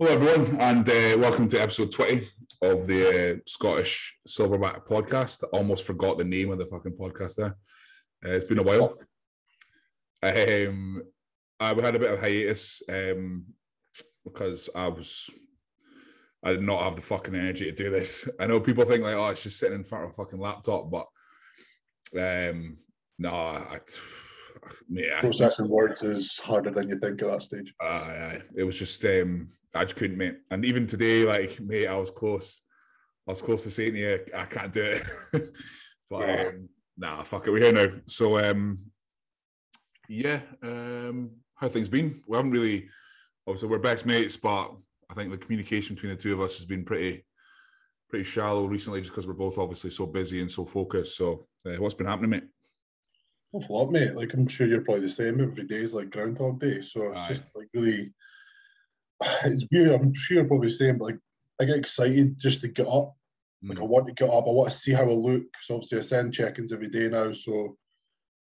Hello, everyone, and uh, welcome to episode 20 of the uh, Scottish Silverback podcast. I almost forgot the name of the fucking podcast there. Uh, it's been a while. Um, I we had a bit of hiatus um, because I was, I did not have the fucking energy to do this. I know people think like, oh, it's just sitting in front of a fucking laptop, but um, no, I, yeah. Processing words is harder than you think at that stage. Uh, it was just um, I just couldn't, mate. And even today, like, mate, I was close. I was close to saying to you, I can't do it. but yeah. um, nah, fuck it, we're here now. So um, yeah, um, how things been? We haven't really. Obviously, we're best mates, but I think the communication between the two of us has been pretty, pretty shallow recently, just because we're both obviously so busy and so focused. So, uh, what's been happening, mate? Awful lot, mate. Like I'm sure you're probably the same. Every day is like Groundhog Day, so it's Aye. just like really. It's weird. I'm sure you're probably the same, but like I get excited just to get up. Mm. Like I want to get up. I want to see how I look. So obviously I send check-ins every day now. So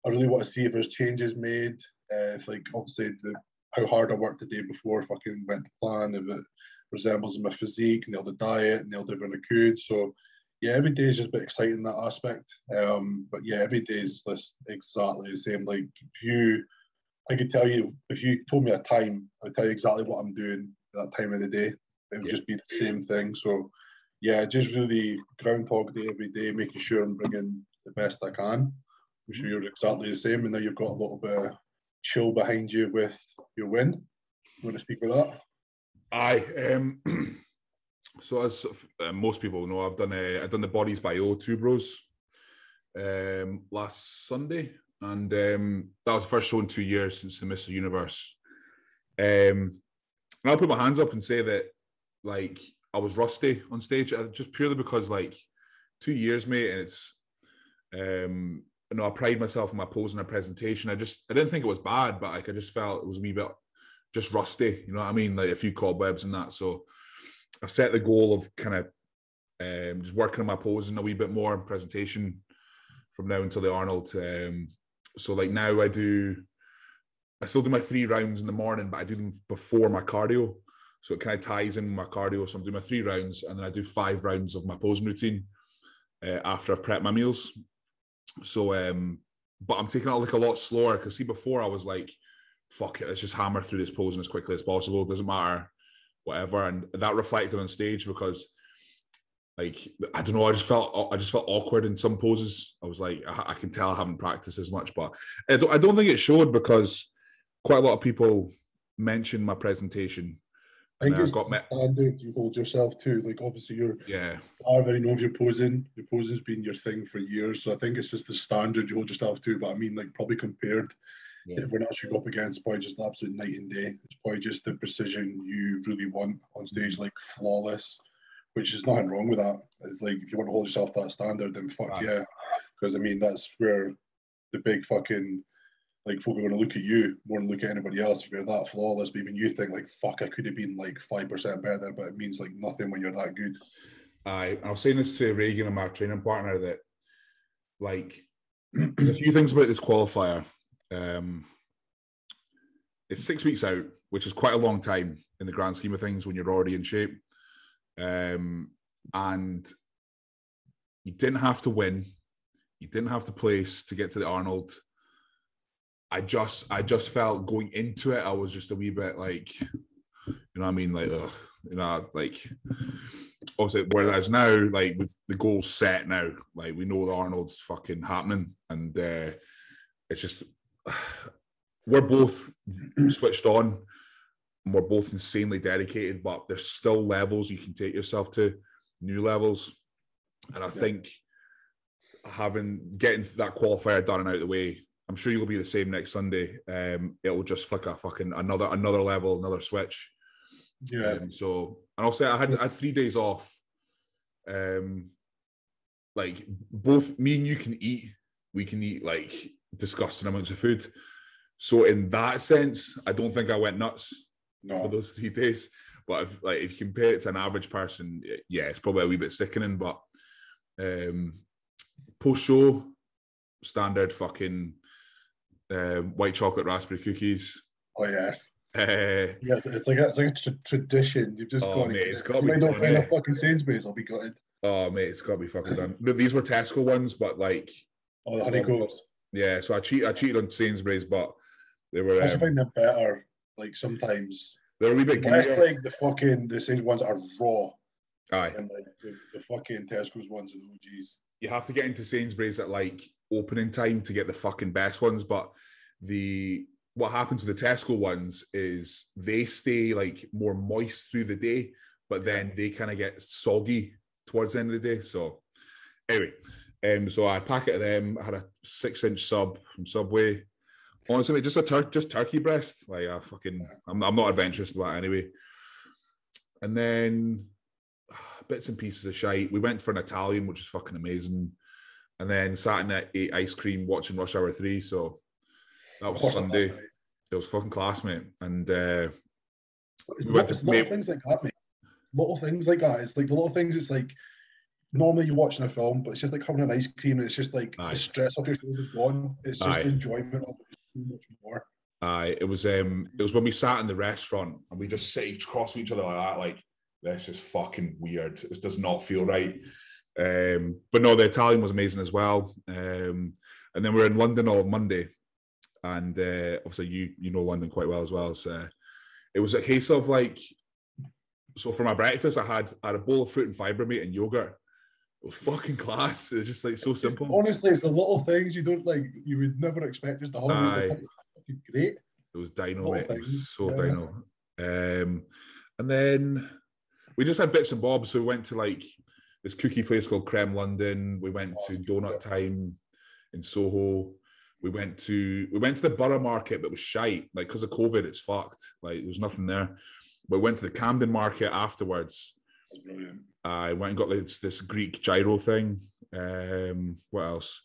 I really want to see if there's changes made. Uh, if like obviously the how hard I worked the day before fucking went to plan. If it resembles my physique, nailed the diet, nailed everything I could. So yeah, every day is just a bit exciting in that aspect. Um, but yeah, every day is this exactly the same. Like if you, I could tell you if you told me a time, I'd tell you exactly what I'm doing that time of the day. It would yeah. just be the same thing. So yeah, just really groundhog day every day, making sure I'm bringing the best I can. I'm sure you're exactly the same, and now you've got a little bit of chill behind you with your win. You want to speak with that? Aye. Um, so as uh, most people know, I've done a I've done the bodies by O2 Bros um, last Sunday, and um, that was the first show in two years since the Mr. Universe. Um, and I'll put my hands up and say that like I was rusty on stage, uh, just purely because like two years, mate, and it's um you know I pride myself in my pose and my presentation. I just I didn't think it was bad, but like I just felt it was wee bit just rusty. You know what I mean? Like a few cobwebs and that. So I've set the goal of kind of um, just working on my posing a wee bit more presentation from now until the Arnold. Um, so like now I do, I still do my three rounds in the morning, but I do them before my cardio. So it kind of ties in my cardio. So I'm doing my three rounds and then I do five rounds of my posing routine uh, after I've prepped my meals. So, um, but I'm taking it like a lot slower because see, before I was like, fuck it, let's just hammer through this posing as quickly as possible. It doesn't matter whatever, and that reflected on stage because like I don't know, I just felt I just felt awkward in some poses. I was like, I, I can tell I haven't practiced as much, but I don't, I don't think it showed because quite a lot of people mentioned my presentation. I think it's got standard you hold yourself to. Like obviously you're yeah are very known for your posing. Your posing's been your thing for years, so I think it's just the standard you hold yourself to. But I mean, like probably compared yeah. everyone else you go up against, probably just absolute night and day. It's probably just the precision you really want on stage, like flawless, which is nothing wrong with that. It's like if you want to hold yourself to that standard, then fuck right. yeah. Because I mean, that's where the big fucking like folk are going to look at you more than look at anybody else. If you're that flawless, but even you think like, fuck, I could have been like five percent better there, but it means like nothing when you're that good. I I was saying this to Reagan and my training partner that like there's a few things about this qualifier um, it's six weeks out, which is quite a long time in the grand scheme of things when you're already in shape. Um, and you didn't have to win, you didn't have to place to get to the Arnold. I just, I just felt going into it, I was just a wee bit like, you know, what I mean, like, ugh, you know, like obviously whereas now, like with the goal set now, like we know the Arnold's fucking happening, and uh, it's just we're both switched on and we're both insanely dedicated, but there's still levels you can take yourself to, new levels. And I yeah. think having getting that qualifier done and out of the way, I'm sure you'll be the same next Sunday. Um, it'll just flick a fucking another another level, another switch. Yeah. Um, so and I'll say I had I had three days off. Um, like both me and you can eat. We can eat like disgusting amounts of food. So in that sense, I don't think I went nuts no. for those three days. But if like if you compare it to an average person, yeah, it's probably a wee bit sickening. But um, post show, standard fucking uh, white chocolate raspberry cookies. Oh yes. Uh, yeah, it's, it's like a, it's like a tra- tradition. You've just Oh, got mate, to. it's gotta If be I don't find eh? a fucking Sainsbury's, I'll be gutted. oh mate, it's got to be fucking done. These were Tesco ones, but like, Oh, the honeycombs. Yeah. So I cheat, I cheated on Sainsbury's, but they were I also um, find them better. Like sometimes, they're a wee bit less like the fucking the same ones are raw, Aye, and like the, the fucking Tesco's ones are OGs. you have to get into Sainsbury's at like opening time to get the fucking best ones. But the what happens to the Tesco ones is they stay like more moist through the day, but then they kind of get soggy towards the end of the day. So anyway, um, so I had a packet of them. I had a six inch sub from Subway. Honestly, just a tur- just turkey breast. Like I fucking, I'm, I'm not adventurous with that anyway. And then bits and pieces of shite. We went for an Italian, which is fucking amazing. And then sat in at ate ice cream watching Rush Hour 3. So that was Sunday. It was fucking class, mate. And uh, We went little, to- little mate- things like that, mate. Little things like that. It's like the little things. It's like normally you're watching a film, but it's just like having an ice cream. And it's just like Aye. the stress off your shoulders gone. It's just Aye. the enjoyment of it so much more. uh, it was um, it was when we sat in the restaurant and we just sit across from each other like that. Like this is fucking weird. This does not feel right. Um, but no, the Italian was amazing as well. Um, and then we are in London all Monday, and uh, obviously you you know London quite well as well. So it was a case of like, so for my breakfast I had I had a bowl of fruit and fibre mate and yogurt. Fucking class. It's just like so simple. Honestly, it's the little things you don't like. You would never expect just the holidays. Great. It was dino. It was so yeah. dino. Um, and then we just had bits and bobs. So we went to like this cookie place called Creme London. We went to Donut Time in Soho. We went to we went to the Borough Market, but it was shite. Like because of COVID, it's fucked. Like there was nothing there. But we went to the Camden Market afterwards. Brilliant. I went and got this, this Greek gyro thing. Um, what else?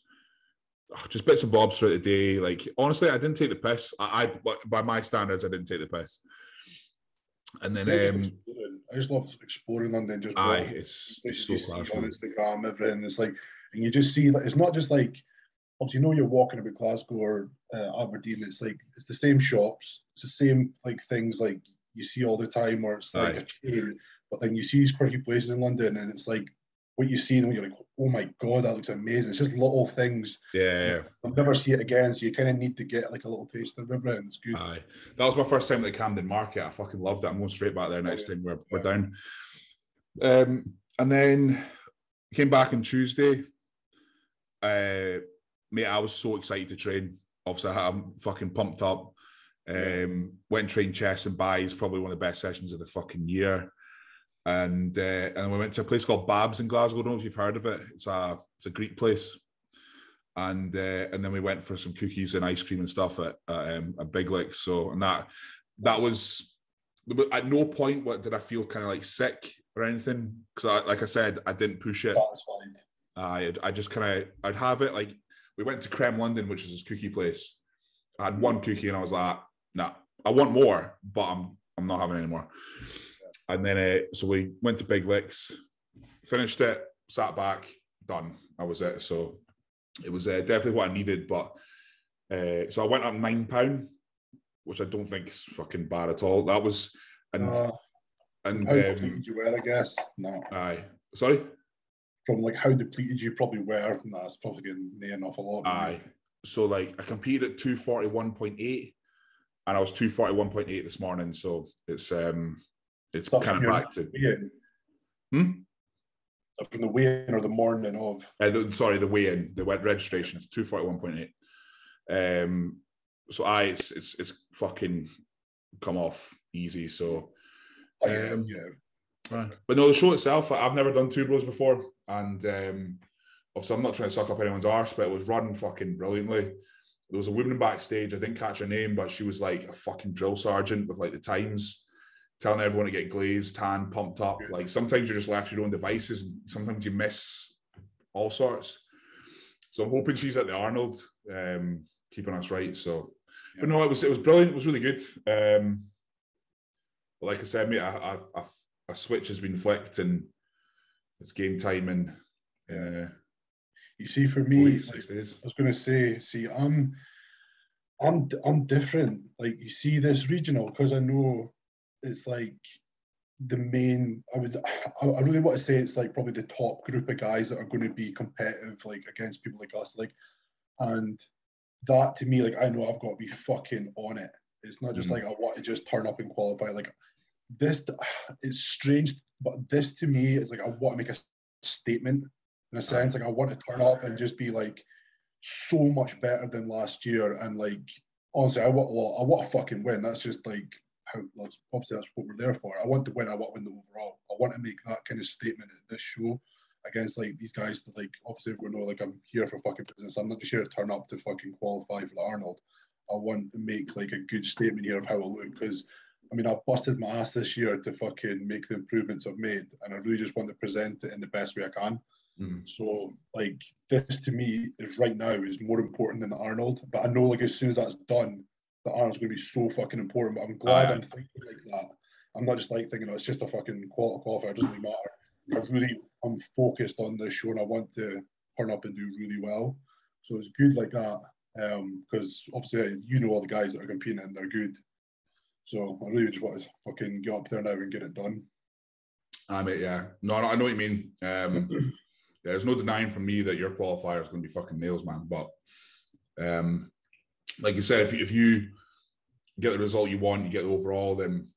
Oh, just bits and bobs throughout the day. Like honestly, I didn't take the piss. I, I by my standards, I didn't take the piss. And then um. I just love exploring London. Just aye, walking it's it's so class. on. Instagram, everything. It's like, and you just see that it's not just like, obviously, you know, you're walking about Glasgow or uh, Aberdeen. It's like it's the same shops, it's the same like things like you see all the time, or it's like Aye. a chain. But then you see these quirky places in London, and it's like what you see, and you're like, oh my god, that looks amazing. It's just little things. Yeah, yeah. You'll never see it again, so you kind of need to get like a little taste of everything. It's good. Aye. That was my first time at the Camden Market. I fucking loved it. I'm going straight back there next yeah. time we're, we're Yeah. down. Um, and then came back on Tuesday. Uh, mate, I was so excited to train. Obviously, I'm fucking pumped up. Um, went and trained chest and bis, probably one of the best sessions of the fucking year. And uh, and we went to a place called Babs in Glasgow. I don't know if you've heard of it. It's a it's a Greek place. And uh, and then we went for some cookies and ice cream and stuff at at, um, at Big Lick. So and that that was at no point what did I feel kind of like sick or anything because I, like I said I didn't push it. Satisfied. I I just kind of I'd have it like we went to Creme London, which is this cookie place. I had one cookie and I was like, nah, I want more, but I'm I'm not having any more. And then uh, so we went to Big Licks, finished it, sat back, done. That was it. So it was uh, definitely what I needed. But uh, so I went up nine pound, which I don't think is fucking bad at all. That was and Uh, and how um, depleted you were, I guess. No. aye, sorry. From like how depleted you probably were, no, it's probably getting near enough a lot. Aye. So like I competed at 241.8 and I was 241.8 this morning. So it's um it's kind of back to Weigh-in. Hmm? From the weigh-in or the morning of. uh, the, sorry, the weigh-in, the wet registration is 241.8. Um so I it's it's it's fucking come off easy. So Oh, yeah, Um, yeah. Right. But no, the show itself, I've never done two bros before, and um, obviously I'm not trying to suck up anyone's arse, but it was run fucking brilliantly. There was a woman backstage. I didn't catch her name, but she was like a fucking drill sergeant with like the times, telling everyone to get glazed, tan, pumped up. Like sometimes you're just left to your own devices, and sometimes you miss all sorts. So I'm hoping she's at the Arnold, um, keeping us right. So, but no, it was it was brilliant. It was really good. Um, but like I said, mate, I, I, I, a switch has been flicked and it's game time and uh, You see, for me, week, like. I was going to say, see, I'm I'm I'm different. Like you see this regional because I know it's like the main. I would I, really want to say it's like probably the top group of guys that are going to be competitive like against people like us. Like, and that to me, like I know I've got to be fucking on it. It's not just mm-hmm. like I want to just turn up and qualify. Like this, it's strange, but this to me is like I want to make a statement in a sense. Like I want to turn up and just be like so much better than last year. And like honestly, I want a. I want to fucking win. That's just like how. That's, obviously, that's what we're there for. I want to win. I want to win the overall. I want to make that kind of statement at this show against like these guys. To like obviously, we know like I'm here for fucking business. I'm not just here to turn up to fucking qualify for the Arnold. I want to make like a good statement here of how I look because I mean, I've busted my ass this year to fucking make the improvements I've made, and I really just want to present it in the best way I can. Mm. So, like, this to me is right now is more important than the Arnold. But I know, like, as soon as that's done, the Arnold's going to be so fucking important. But I'm glad I'm thinking like that. I'm not just like thinking, oh, it's just a fucking quality qualifier. It doesn't really matter. I really, I'm focused on this show, and I want to turn up and do really well. So it's good like that because um, obviously you know all the guys that are competing and they're good. So I really just want to fucking get up there now and get it done. I mean, yeah, no, no I know what you mean. Um, yeah, there's no denying from me that your qualifier is going to be fucking nails, man. But um, like you said, if you, if you get the result you want, you get the overall, then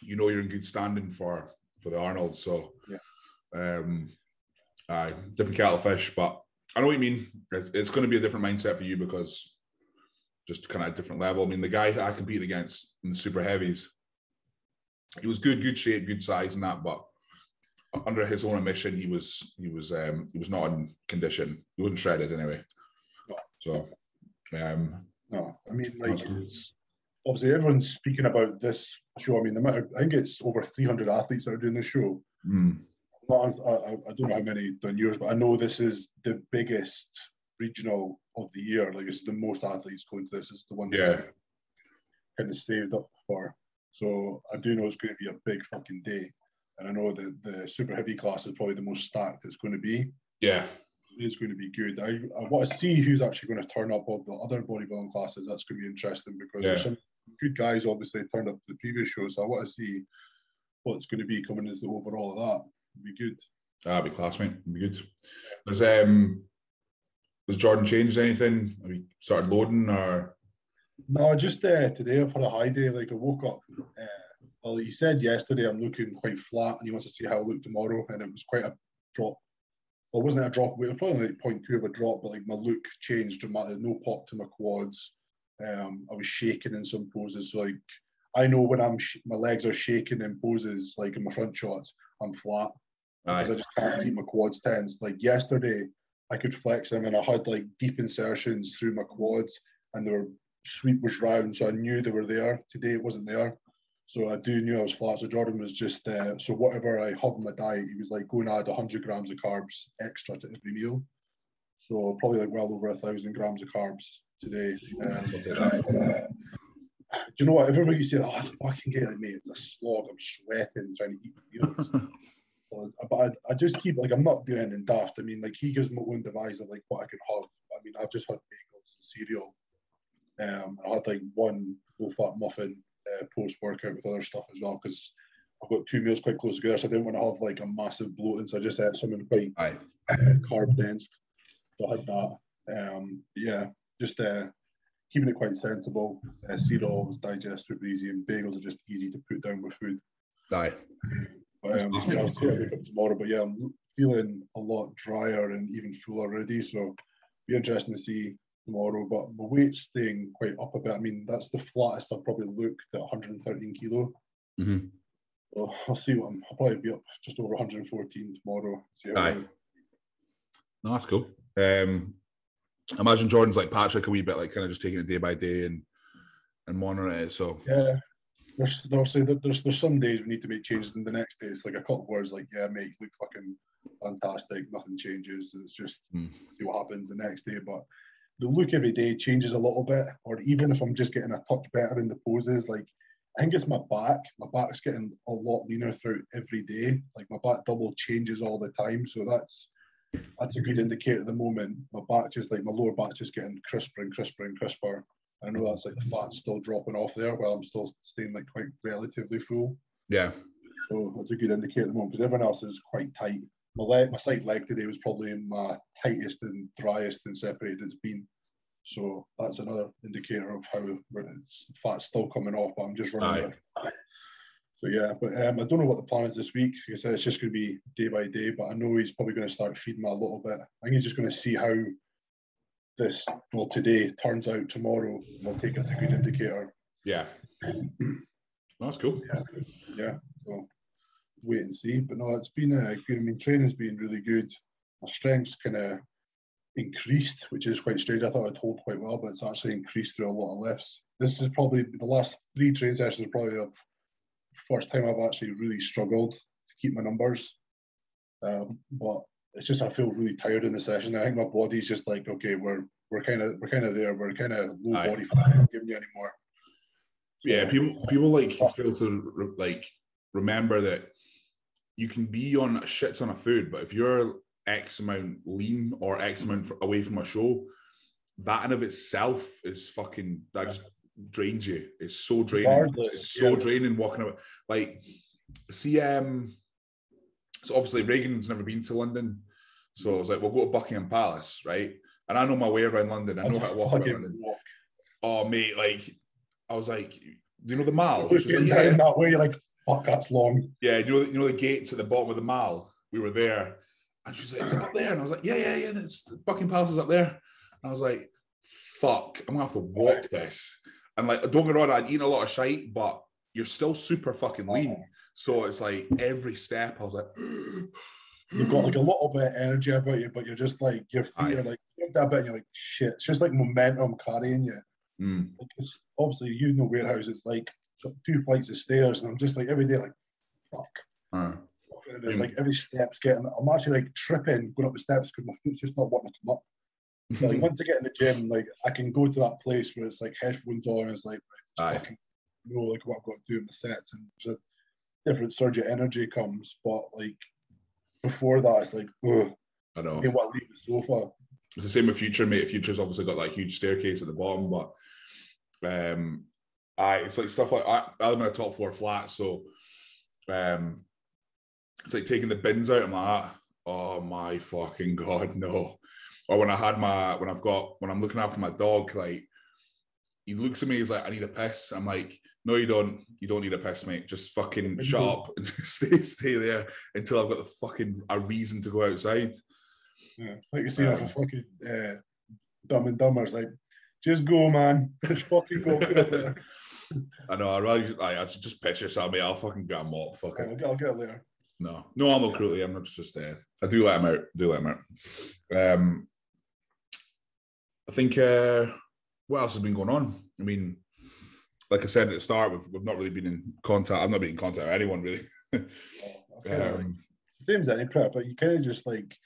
you know you're in good standing for for the Arnold. So, yeah. um, uh, different kettle of fish, but I know what you mean. It's, it's going to be a different mindset for you because just kind of a different level. I mean, the guy I competed against in the super heavies, he was good, good shape, good size, and that. But under his own admission, he was he was um, he was not in condition. He wasn't shredded anyway. So, um, no, I mean, like obviously everyone's speaking about this show. I mean, the I think it's over 300 athletes that are doing the show. Mm. I, I, I don't know how many done yours, but I know this is the biggest regional of the year. Like it's the most athletes going to this. It's the one that yeah. kind of saved up for. So I do know it's going to be a big fucking day, and I know that the super heavy class is probably the most stacked it's going to be. Yeah, it's going to be good. I, I want to see who's actually going to turn up of the other bodybuilding classes. That's going to be interesting because yeah. there's some good guys obviously turned up to the previous show. So I want to see what's going to be coming as the overall of that. It'll be good. That'd be class, mate. It'd be good. There's um has Jordan changed anything? Have you started loading or? No, just uh, today I've a high day. Like I woke up. Uh, well, he said yesterday I'm looking quite flat, and he wants to see how I look tomorrow. And it was quite a drop. Well, wasn't it a drop. It was probably like 0.2 of a drop, but like my look changed dramatically. No pop to my quads. Um, I was shaking in some poses. So like I know when I'm sh- my legs are shaking in poses, like in my front shots, I'm flat because I just can't keep my quads tense. Like yesterday, I could flex them, and I had like deep insertions through my quads, and their sweep was round, so I knew they were there. Today it wasn't there, so I do knew I was flat. So Jordan was just uh, so whatever I have in my diet, he was like going to add 100 grams of carbs extra to every meal. So probably like well over a thousand grams of carbs today. Um, do you know what? Everybody said, "Oh, that's fucking getting me. It's a slog. I'm sweating trying to eat meals." but I, I, just keep like I'm not doing anything daft. I mean, like he gives my own device of like what I can have. I mean, I've just had bagels and cereal. Um, I had like one low fat muffin uh, post workout with other stuff as well because I've got two meals quite close together, so I didn't want to have like a massive bloating. So I just ate something quite uh, carb dense. So I had that. Um, yeah, just uh, keeping it quite sensible. Uh, cereal digest super easy, and bagels are just easy to put down with food. Aye. Um, yeah, I'll see how I wake up tomorrow, but yeah, I'm feeling a lot drier and even fuller already. So be interesting to see tomorrow. But my weight's staying quite up a bit. I mean, that's the flattest I've probably looked at 113 kilo. Mm-hmm. So I'll see what I'm. I'll probably be up just over 114 tomorrow. See Aye. No, that's cool. Um, imagine Jordan's like Patrick a wee bit, like kind of just taking it day by day and and monitoring it. So yeah, there's obviously there's there's some days we need to make changes, and the next day it's like a couple of words like, yeah, mate, you look fucking fantastic. Nothing changes. It's just mm. see what happens the next day. But the look every day changes a little bit, or even if I'm just getting a touch better in the poses, like I think it's my back. My back's getting a lot leaner throughout every day. Like my back double changes all the time, so that's that's a good indicator at the moment. My back just like my lower back just getting crisper and crisper and crisper. I know that's like the fat's still dropping off there while I'm still staying like quite relatively full. Yeah. So that's a good indicator at the moment because everyone else is quite tight. My leg, my side leg today was probably my tightest and driest and separated it's been. So that's another indicator of how it's fat's still coming off, but I'm just running. So yeah, but um, I don't know what the plan is this week. Like I said, it's just going to be day by day. But I know he's probably going to start feeding me a little bit. I think he's just going to see how this well today turns out tomorrow. We'll take it as a good indicator. Yeah, that's cool. Yeah, yeah. So wait and see. But no, it's been a good. I mean, training's been really good. My strength's kind of increased, which is quite strange. I thought I'd hold quite well, but it's actually increased through a lot of lifts. This is probably the last three training sessions. Probably of first time I've actually really struggled to keep my numbers. Um, but it's just I feel really tired in the session. I think my body's just like, okay, we're we're kind of we're kind of there. We're kind of low Aye. body fat. I'm giving you anymore. Yeah, people people like feel to like remember that you can be on shit on a food, but if you're X amount lean or X amount away from a show, that in of itself is fucking that just drains you. It's so draining. Regardless, it's so yeah. draining walking about. Like, see, um, so obviously Reagan's never been to London, so I was like, we'll go to Buckingham Palace, right? And I know my way around London. I know how to walk around London. Walk. Oh, mate, like, I was like, do you know the mall? Like, yeah. that way, you're like, fuck, that's long. Yeah, you know, you know the gates at the bottom of the mall. We were there, and she's like, "It's up there," and I was like, "Yeah, yeah, yeah." It's Buckingham Palace is up there. And I was like, "Fuck, I'm gonna have to walk this." And like, don't get wrong, I'd eaten a lot of shite, but you're still super fucking lean. So it's like every step, I was like, you've got like a little bit of energy about you, but you're just like your feet Aye. are like that bit, and you're like shit. It's just like momentum carrying you. Mm. Because obviously, you know, warehouse it's like two flights of stairs, and I'm just like every day, like fuck. Uh. And it's like every step's getting. I'm actually like tripping going up the steps because my foot's just not wanting to come up like once I get in the gym, like I can go to that place where it's like headphones on, and it's like right, I know like what I've got to do in the sets, and there's a different surge of energy comes. But like before that, it's like, ugh, I know. I what leave the sofa. It's the same with Future, mate. Future's obviously got that huge staircase at the bottom, but um, I it's like stuff like I, I live in a top floor flat, so um, it's like taking the bins out. I'm like, oh my fucking god, no or when I had my when I've got when I'm looking after my dog, like he looks at me, he's like, I need a piss. I'm like, no, you don't. You don't need a piss, mate. Just fucking shut up and stay stay there until I've got the fucking a reason to go outside. Yeah, it's like you see um, a fucking uh, dumb and dumber. It's like, just go, man. Just fucking go. I know. I rather I, I should just piss yourself, mate. I'll fucking get a mop. Fuck I'll, get, I'll get there. No, no, I'm not cruelty. I'm not just there. Uh, I do let him out. Do let him out. Um, I think uh, what else has been going on? I mean, like I said at the start, we've, we've not really been in contact. I've not been in contact with anyone really. um, like, same as any prep, but you kind of just like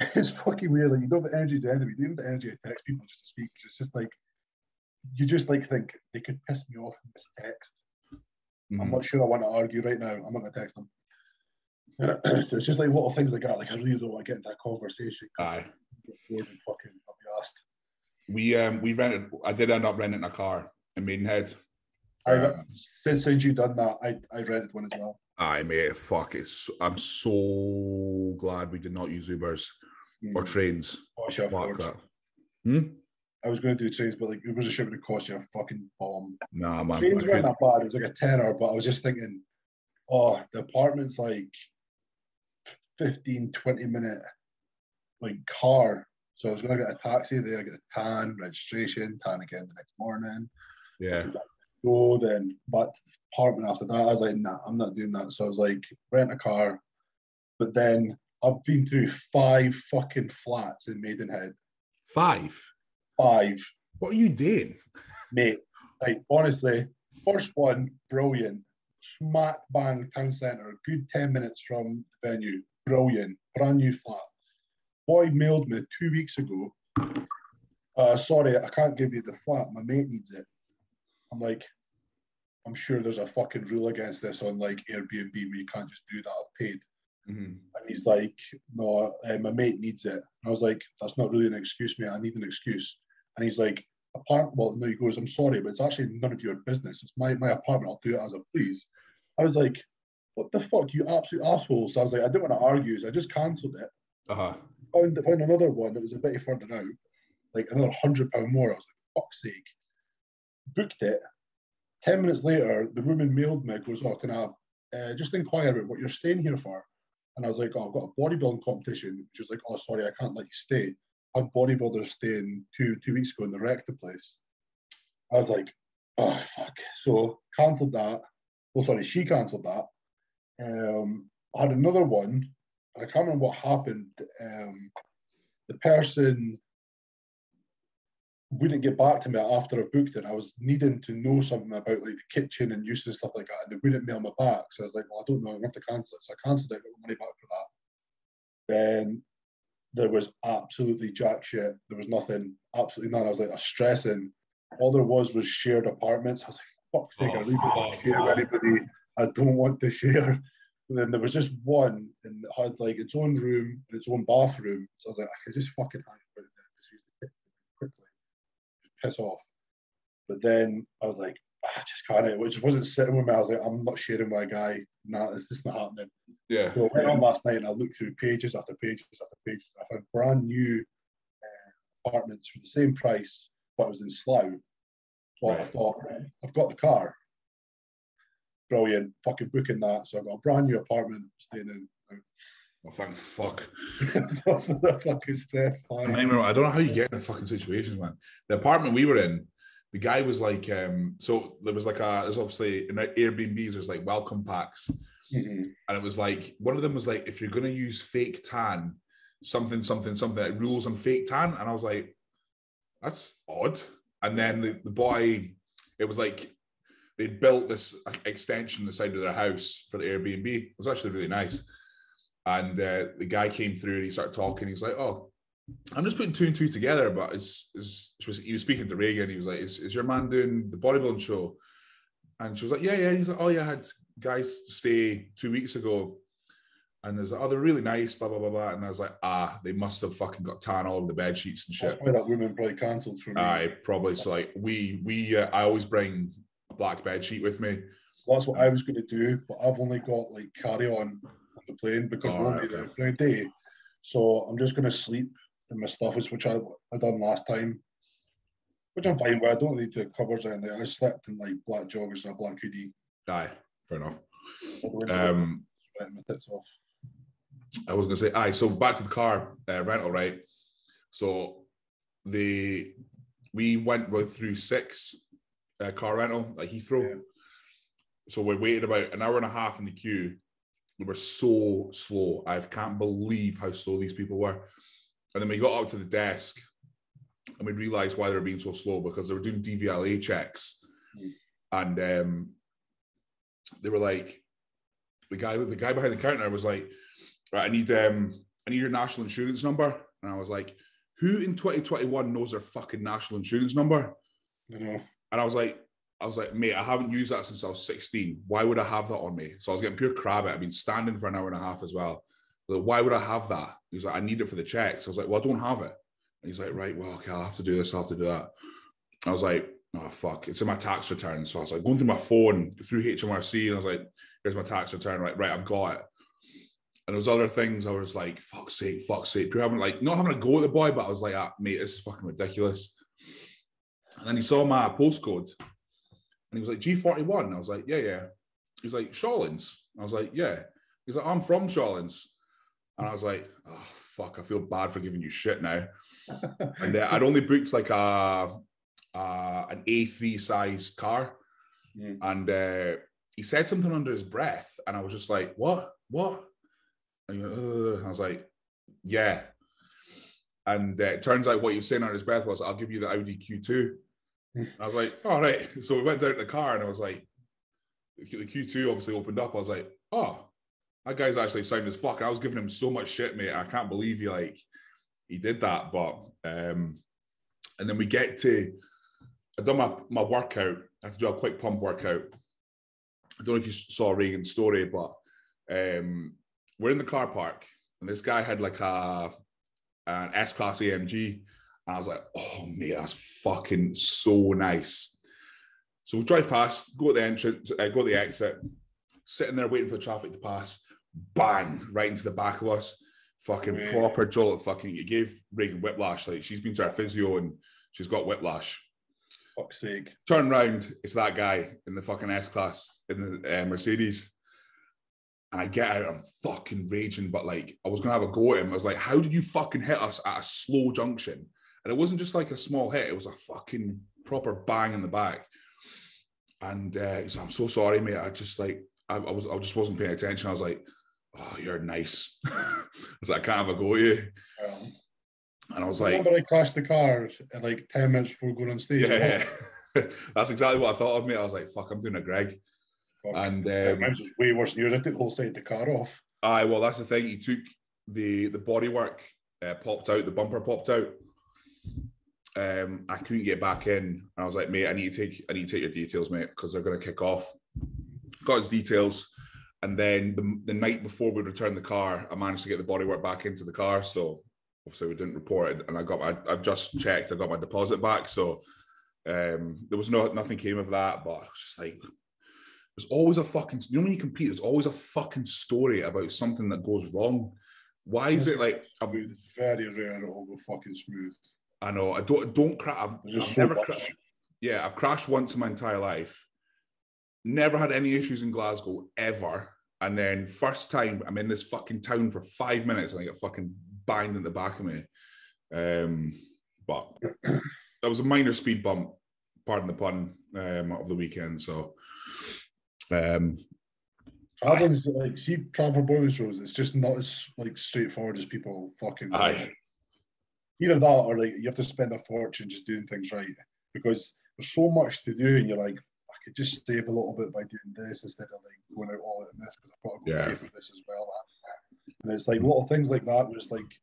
it's fucking weird. Like you don't have the energy to anything. You don't have the energy to text people just to speak. It's just like you just like think they could piss me off in this text. Mm-hmm. I'm not sure I want to argue right now. I'm not gonna text them. so it's just like little things like that. Like I really don't want to get into that conversation. Aye. Get bored and fucking I'll be asked we um we rented. I did end up renting a car in Maidenhead. I um, since since you done that, I I rented one as well. I mate, fuck it's. I'm so glad we did not use Ubers mm. or trains. like that. Hmm? I was going to do trains, but like Ubers are shipping to cost you a fucking bomb. Nah, man. Trains weren't that bad. It was like a tenner, but I was just thinking, oh, the apartment's like 15, 20 minute like car so I was going to get a taxi there, get a tan, registration, tan again the next morning. Yeah. Go then back to the apartment after that. I was like, nah, I'm not doing that. So I was like, rent a car. But then I've been through five fucking flats in Maidenhead. Five? Five. What are you doing? Mate, like honestly, first one, brilliant. Smack bang town centre, good 10 minutes from the venue. Brilliant. Brand new flat boy mailed me two weeks ago. Uh, sorry, I can't give you the flat. My mate needs it. I'm like, I'm sure there's a fucking rule against this on like Airbnb where you can't just do that. I've paid. Mm-hmm. And he's like, no, uh, my mate needs it. And I was like, that's not really an excuse, mate. I need an excuse. And he's like, apartment. Well, no, he goes, I'm sorry, but it's actually none of your business. It's my, my apartment. I'll do it as I please. I was like, what the fuck, you absolute assholes. So I was like, I didn't want to argue, so I just cancelled it. Uh-huh. Found, found another one that was a bit further out, like another hundred pound more. I was like, fuck's sake. Booked it. Ten minutes later, the woman mailed me, goes, Oh, can I uh, just inquire about what you're staying here for? And I was like, Oh, I've got a bodybuilding competition. She was like, Oh, sorry, I can't let you stay. Had bodybuilders staying two two weeks ago in the Rector place. I was like, Oh fuck. So cancelled that. Well, sorry, she cancelled that. Um, I had another one. I can't remember what happened. Um, the person wouldn't get back to me after I booked it. I was needing to know something about like the kitchen and use and stuff like that, and they wouldn't mail me back. So I was like, well, I don't know, I'm going to cancel it. So I cancelled it, got my money back for that. Then there was absolutely jack shit. There was nothing, absolutely none. I was like, I'm stressing. All there was was shared apartments. I was like, fuck's sake, oh, I really don't share with anybody. I don't want to share. And then there was just one and it had like its own room and its own bathroom. So I was like, I can just fucking hang out there, just use the quickly piss off. But then I was like, I just can't. It just wasn't sitting with me. I was like, I'm not sharing with a guy. Nah, it's just not happening. Yeah. So I went on last night and I looked through pages after pages after pages. I found brand new uh, apartments for the same price, but it was in Slough. Well, right. I thought, I've got the car. Brilliant. Fucking booking that. So I've got a brand new apartment staying in. Well, thank fuck. the fucking stress. I, mean, I don't know how you get in the fucking situations, man. The apartment we were in, the guy was like, um, so there was like a, there's obviously in Airbnbs, there's like welcome packs. Mm-hmm. And it was like, one of them was like, if you're going to use fake tan, something, something, something, like rules on fake tan. And I was like, that's odd. And then the, the boy, it was like, they built this extension on the side of their house for the Airbnb. It was actually really nice. And uh, the guy came through and he started talking. He's like, "Oh, I'm just putting two and two together." But it's, it's was, he was speaking to Reagan. He was like, is, "Is your man doing the bodybuilding show?" And she was like, "Yeah, yeah." He's like, "Oh yeah, I had guys stay two weeks ago." And there's like, oh, they're really nice, blah blah blah blah. And I was like, ah, they must have fucking got tan all over the bed sheets and shit. That woman probably cancelled for me. I probably so like we we uh, I always bring a black bed sheet with me. Well, that's what I was going to do, but I've only got like carry on on the plane because oh, we'll right, be there for a day. So I'm just going to sleep in my stuff, which I I done last time, which I'm fine with. I don't need the covers anything. I slept in like black joggers and a black hoodie. Aye, fair enough. Um, my tits off. I was going to say, aye. So back to the car uh, rental, right? So the we went through Sixt uh, car rental at Heathrow. Yeah. So we waited about an hour and a half in the queue they were so slow. I can't believe how slow these people were. And then we got up to the desk and we realized why they were being so slow because they were doing DVLA checks. And um, they were like, the guy the guy behind the counter was like, right, I need um I need your national insurance number. And I was like, who in 2021 knows their fucking national insurance number? And I was like, I was like, mate, I haven't used that since I was 16. Why would I have that on me? So I was getting pure crab. I've been standing for an hour and a half as well. Like, why would I have that? He's like, I need it for the checks. I was like, well, I don't have it. And he's like, right, well, okay, I'll have to do this, I'll have to do that. I was like, oh fuck, it's in my tax return. So I was like going through my phone through HMRC and I was like, here's my tax return, right, right, I've got it. And there was other things I was like, fuck's sake, fuck's sake. People having like not having a go at the boy, but I was like, ah, mate, this is fucking ridiculous. And then he saw my postcode and he was like, G41. I was like, yeah, yeah. He was like, Shawlands. I was like, yeah. He's like, I'm from Shawlands. And I was like, oh, fuck, I feel bad for giving you shit now. and uh, I'd only booked like a, a an A3 sized car. Mm. And uh, he said something under his breath. And I was just like, what? What? And uh, I was like, yeah. And uh, it turns out what he was saying under his breath was, I'll give you the Audi Q2. I was like, all right. So we went down to the car and I was like, the Q2 obviously opened up. I was like, oh, that guy's actually sound as fuck. I was giving him so much shit, mate. I can't believe he like he did that. But um, and then we get to I done my, my workout. I have to do a quick pump workout. I don't know if you saw Reagan's story, but um, we're in the car park and this guy had like a an S class AMG And I was like, oh, mate, that's fucking so nice. So we drive past, go to the entrance, uh, go to the exit, sitting there waiting for the traffic to pass, bang, right into the back of us. Fucking yeah. proper jolt. Fucking, it gave Reagan whiplash. Like she's been to her physio and she's got whiplash. Fuck's sake. Turn round, it's that guy in the fucking S class in the uh, Mercedes. And I get out, I'm fucking raging, but like I was gonna have a go at him. I was like, how did you fucking hit us at a slow junction? And it wasn't just like a small hit, it was a fucking proper bang in the back. And uh, he's I'm so sorry, mate. I just like I, I, was I just wasn't paying attention. I was like, oh, you're nice. I was like, I can't have a go at you. And I was like, remember I crashed the car at like 10 minutes before going on stage. Yeah, that's exactly what I thought of me. I was like, fuck, I'm doing a Greg. Fuck. And um, mine was way worse than yours. I took the whole side of the car off. Aye, well, that's the thing. He took the the bodywork uh, popped out, the bumper popped out. Um, I couldn't get back in, and I was like, mate, I need to take I need to take your details, mate, because they're going to kick off. Got his details, and then the, the night before we returned the car, I managed to get the bodywork back into the car. So obviously we didn't report it, and I got my I've just checked, I got my deposit back. So um, there was no nothing came of that, but I was just like there's always a fucking you know when you compete, there's always a fucking story about something that goes wrong. Why is it like I mean, it's very rare it'll go fucking smooth. I know. I don't don't crash. I've, I've so never cra- Yeah, I've crashed once in my entire life. Never had any issues in Glasgow ever. And then first time I'm in this fucking town for five minutes and I get fucking banged in the back of me. Um, but that was a minor speed bump, pardon the pun, um, of the weekend. So um, Traveling's like see travel boys shows. It's just not as like straightforward as people fucking. Aye. Either that or like you have to spend a fortune just doing things right because there's so much to do and you're like could just save a little bit by doing this instead of like going out all in this because I've got to go yeah. pay for this as well. And it's like little things like that was like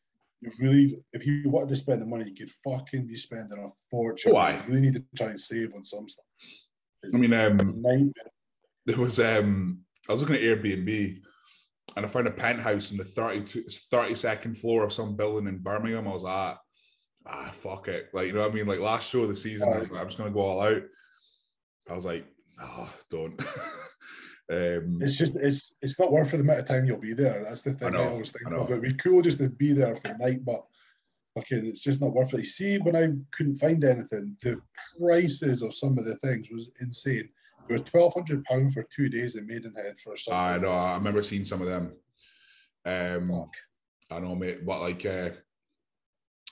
you really if you wanted to spend the money you could fucking be spending a fortune. Oh, you really need to try and save on some stuff. It's I mean, um, there was um I was looking at Airbnb and I found a penthouse in the 32, 32nd floor of some building in Birmingham. I was like, ah, fuck it. Like, you know what I mean? Like last show of the season, I was like, I'm just gonna go all out. I was like, oh, don't. um, it's just it's it's not worth the amount of time you'll be there. That's the thing I, know, I always think about. It'd be cool just to be there for the night, but fucking it's just not worth it. You see, when I couldn't find anything, the prices of some of the things was insane. It was twelve hundred pound for two days in Maidenhead for a I know. I remember seeing some of them. Um, Fuck. I know, mate. But like uh,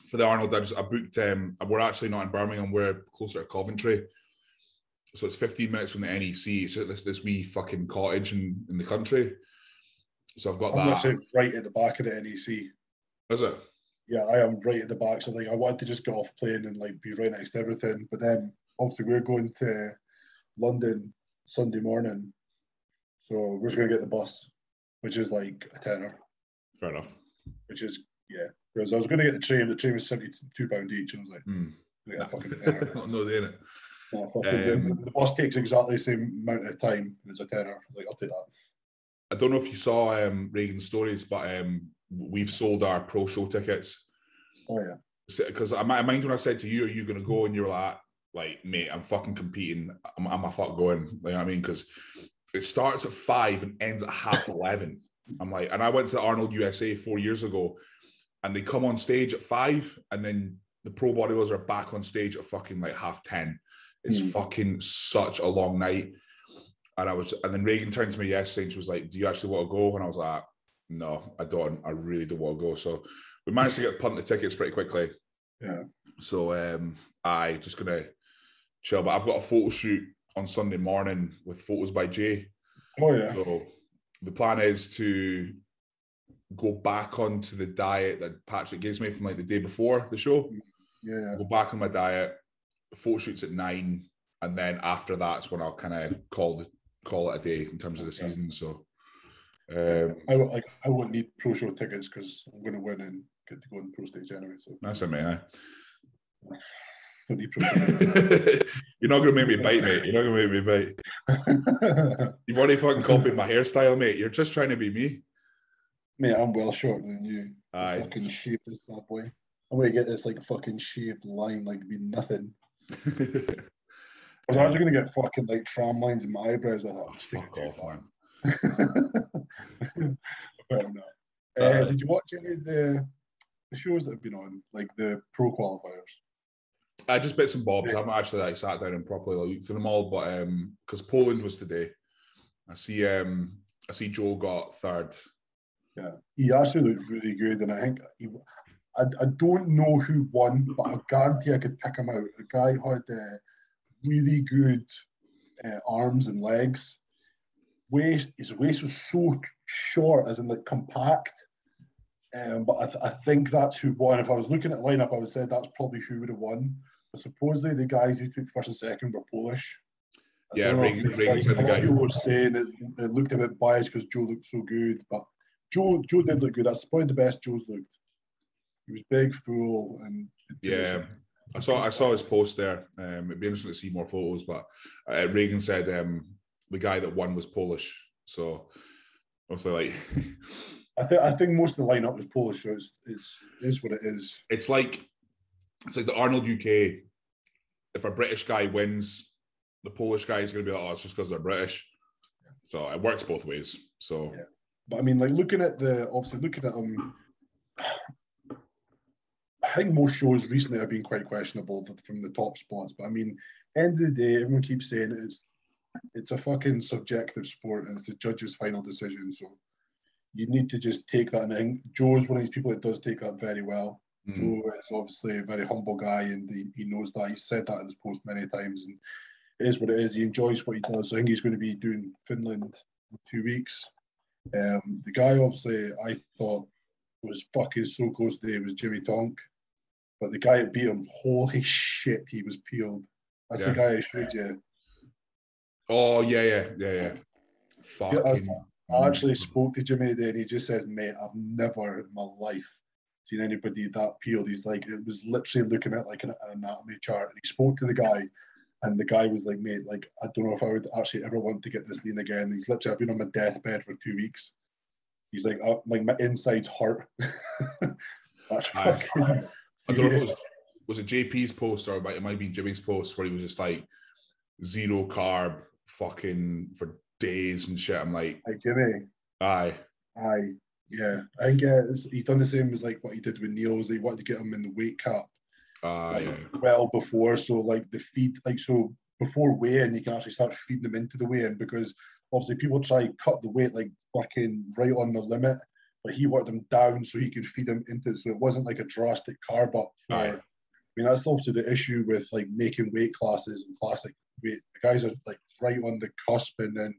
for the Arnold, I just I booked. Um, we're actually not in Birmingham. We're closer to Coventry, so it's fifteen minutes from the NEC. It's this this wee fucking cottage in, in the country. So I've got I'm that. right at the back of the NEC. Is it? Yeah, I am right at the back. So like, I wanted to just get off plane and like be right next to everything. But then obviously we're going to London Sunday morning. So we're just gonna get the bus, which is like a tenner. Fair enough. Which is yeah. Whereas I was gonna get the train, the train was seventy two pound each, and I was like, mm. yeah, fucking tenner. no, they in it. No, um, the, bus takes exactly the same amount of time as a tenner. Like I'll take that. I don't know if you saw um, Reagan's stories, but um, we've sold our pro show tickets. Oh yeah. Because I, I mind when I said to you, "Are you going to go?" and you're like, like, mate, I'm fucking competing. I'm, I'm a fuck going. You know what I mean? Because it starts at five and ends at half 11. I'm like, and I went to Arnold USA four years ago and they come on stage at five and then the pro bodybuilders are back on stage at fucking like half 10. It's mm. fucking such a long night. And I was, and then Reagan turned to me yesterday and she was like, Do you actually want to go? And I was like, No, I don't. I really don't want to go. So we managed to get punt the tickets pretty quickly. Yeah. So um I just gonna chill. But I've got a photo shoot on Sunday morning with photos by Jay. Oh yeah. So the plan is to go back onto the diet that Patrick gives me from like the day before the show. Yeah. Go back on my diet. Photo shoots at nine, and then after that's when I'll kind of call the call it a day in terms of the season. So. Um, I like I won't need pro show tickets because I'm going to win and get to go on pro stage anyway. So that's a man. You're not going to make me bite, mate. You're not going to make me bite. You've already fucking copied my hairstyle, mate. You're just trying to be me. Mate, I'm well shorter than you. Aye. Fucking shape this bad boy. I'm gonna get this like fucking shaved line, like be nothing. I was actually gonna get fucking like tram lines in my eyebrows. I thought, oh, fuck off, man. but no. Uh, uh, did you watch any of the, the shows that have been on, like the pro qualifiers? I just bits and bobs. Yeah. I haven't actually like sat down and properly looked through them all, but um, because Poland was today, I see um, I see Joe got third. Yeah, he actually looked really good, and I think he, I, I don't know who won, but I guarantee I could pick him out. A guy who had uh, really good uh, arms and legs. Waist, his waist was so short, as in like compact. Um, but I, th- I think that's who won. If I was looking at the lineup, I would say that's probably who would have won. But supposedly the guys who took first and second were Polish. I yeah, Reagan, the guy. People were saying it, it looked a bit biased because Joe looked so good, but Joe Joe did look good. That's probably the best Joe's looked. He was big, full, and yeah. I saw I saw his post there. Um, it'd be interesting to see more photos, but uh, Reagan said um, the guy that won was Polish, so also like. I think I think most of the lineup was Polish, so it's it's is what it is. It's like it's like the Arnold UK. If a British guy wins, the Polish guy is going to be like, "Oh, it's just because they're British." So it works both ways. So, yeah. but I mean, like looking at the obviously looking at them, I think most shows recently have been quite questionable from the top spots. But I mean, end of the day, everyone keeps saying it's it's a fucking subjective sport and it's the judge's final decision. So you need to just take that. And I think Joe's one of these people that does take that very well. Mm. Joe is obviously a very humble guy and he, he knows that. He's said that in his post many times and it is what it is. He enjoys what he does. I think he's going to be doing Finland in two weeks. Um, the guy obviously I thought was fucking so close today was Jimmy Tonk. But the guy who beat him, holy shit, he was peeled. That's yeah. the guy I showed you. Oh yeah, yeah, yeah, yeah. Fucking. I, I actually spoke to Jimmy today, and he just says, "Mate, I've never in my life seen anybody that peeled." He's like, it was literally looking at like an, an anatomy chart, and he spoke to the guy, and the guy was like, "Mate, like I don't know if I would actually ever want to get this lean again." He's literally, I've been on my deathbed for two weeks. He's like, oh, like my insides hurt. That's fucking. I don't know if it was, was it JP's post or it might be Jimmy's post where he was just like zero carb fucking for days and shit. I'm like, hey Jimmy, aye, aye, yeah. I think uh, he's done the same as like what he did with Neil's. He wanted to get him in the weight cap, uh, like, yeah. well before. So like the feed, like so before weigh-in, you can actually start feeding them into the weigh-in because obviously people try cut the weight like fucking right on the limit but he worked them down so he could feed them into it. So it wasn't like a drastic carb up for. Right. I mean, that's obviously the issue with like making weight classes and classic weight. The guys are like right on the cusp, and then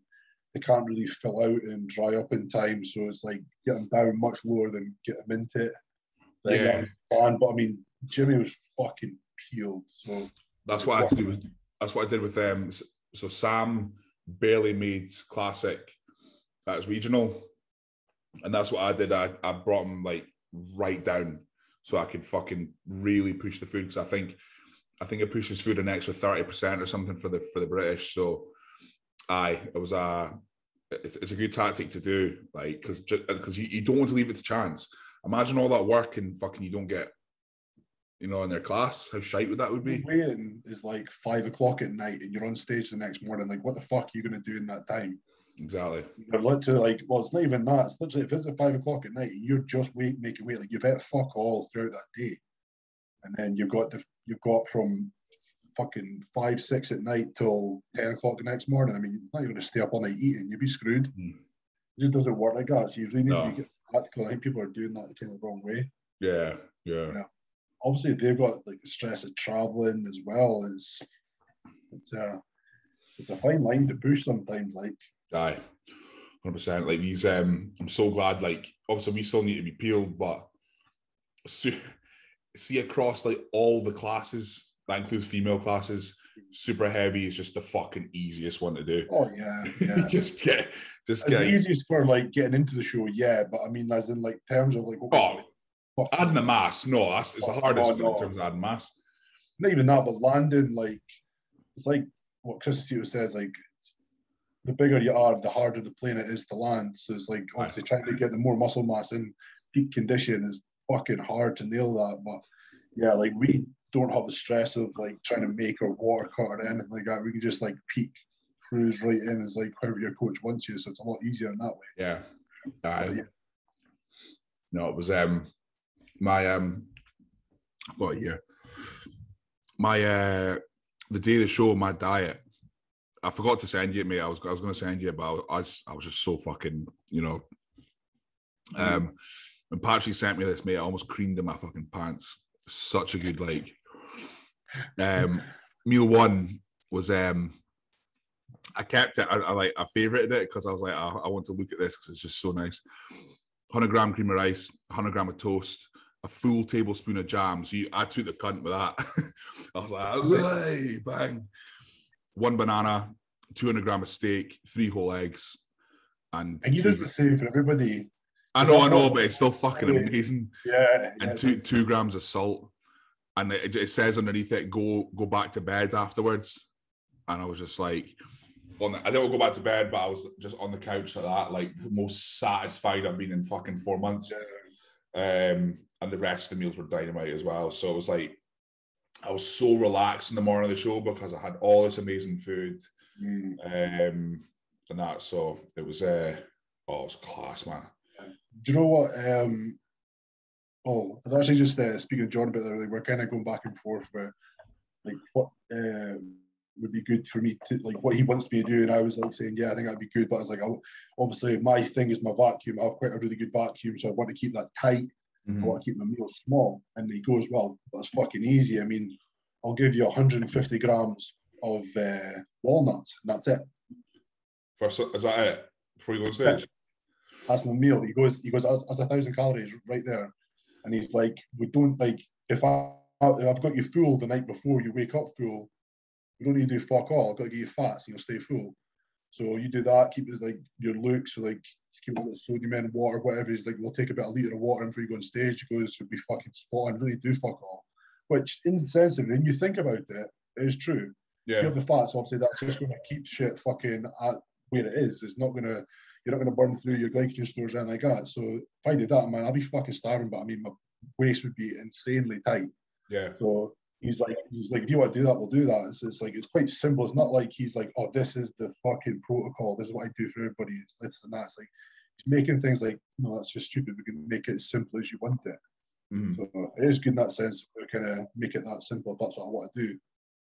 they can't really fill out and dry up in time. So it's like get them down much lower than get them into it. Like, yeah. Fun. But I mean, Jimmy was fucking peeled. So that's what I had to do. With, that's what I did with them. Um, so Sam barely made classic. That's regional and that's what I did. I, I brought them like right down so I could fucking really push the food because I think I think it pushes food an extra thirty percent or something for the for the British. So, aye, it was a it's, it's a good tactic to do, like because because you, you don't want to leave it to chance. Imagine all that work and fucking you don't get you know, in their class. How shite would that would be? Weighing is like five o'clock at night, and you're on stage the next morning. Like, what the fuck are you going to do in that time? Exactly. They're literally like, well, it's not even that. It's literally if it's at five o'clock at night, you're just wait making weight. Like you've had fuck all throughout that day, and then you've got the you've got from fucking five six at night till ten o'clock the next morning. I mean, you're not going to stay up all night eating. You'd be screwed. Mm. It just doesn't work like that. So you really need no. to get practical. I think people are doing that the kind of wrong way. Yeah, yeah. yeah. Obviously, they've got like the stress of traveling as well. It's it's a it's a fine line to push sometimes. Like Aye, hundred percent. Like these, um, I'm so glad. Like obviously, we still need to be peeled, but see, see across like all the classes that includes female classes. Super heavy is just the fucking easiest one to do. Oh yeah, yeah. just get, just get. The easiest for like getting into the show, yeah. But I mean, as in like terms of like. Oh, like, adding the mass, no, that's it's oh, the hardest no, no. in terms of adding mass. Not even that, but landing like it's like what Chris says, like the bigger you are, the harder the plane it is to land. So it's like obviously trying to get the more muscle mass in peak condition is fucking hard to nail that. But Yeah, like we don't have the stress of like trying to make or water cut or anything like that. We can just like peak, cruise right in as like whoever your coach wants you. So it's a lot easier in that way. Yeah. Uh, yeah. No, it was um my um what year? My uh the day of the show, my diet. I forgot to send you it, mate. I was I was gonna send you it, but I was I was just so fucking, you know. Um and Patrick sent me this, mate. I almost creamed in my fucking pants. Such a good like um meal one was um I kept it. I, I like I favorited it because I was like, I, I, want to look at this because it's just so nice. 100 gram cream of rice, 100 gram of toast, a full tablespoon of jam. So you, I took the cunt with that. I was like, bang. One banana, 200 gram of steak, three whole eggs. And, and he does the same for everybody. I know, I know, but it's still fucking amazing. Yeah. And yeah. two two grams of salt. And it, it says underneath it, go go back to bed afterwards. And I was just like, on the, I didn't go back to bed, but I was just on the couch like that, like the most satisfied I've been in fucking four months. Um, and the rest of the meals were dynamite as well. So it was like I was so relaxed in the morning of the show because I had all this amazing food. Mm. Um, and that so it was uh oh it was class man. Do you know what um oh I was actually just uh, speaking to John about that like, we're kind of going back and forth with like what um would be good for me to like what he wants me to do. And I was like saying, yeah, I think that'd be good. But I was like, I, obviously, my thing is my vacuum. I have quite a really good vacuum, so I want to keep that tight. Mm-hmm. I want to keep my meals small. And he goes, well, that's fucking easy. I mean, I'll give you 150 grams of uh, walnuts, and that's it. First, is that it? Before you go on stage? That's my meal. He goes, he goes, that's, that's a thousand calories right there. And he's like, we don't like if I I've got you full the night before you wake up full, We don't need to do fuck all. I've got to give you fats and you'll stay full. So you do that, keep it like your look, so like keep a little sodium in water, whatever. He's like, we'll take about a litre of water in before you go on stage. He goes, would be fucking spot on, really do fuck all. Which insensitive, when you think about it, it is true. Yeah. You have the fats, obviously that's just gonna keep shit fucking at where it is. It's not gonna you're not gonna burn through your glycogen stores or anything like that. So if I did that, man, I'd be fucking starving, but I mean my waist would be insanely tight. Yeah. So he's like, he's like, if you want to do that, we'll do that. It's, it's like, it's quite simple. It's not like he's like, oh, this is the fucking protocol. This is what I do for everybody. It's this and that. It's like, he's making things like, no, that's just stupid. We can make it as simple as you want it. Mm-hmm. So it is good in that sense. We're kind of make it that simple if that's what I want to do.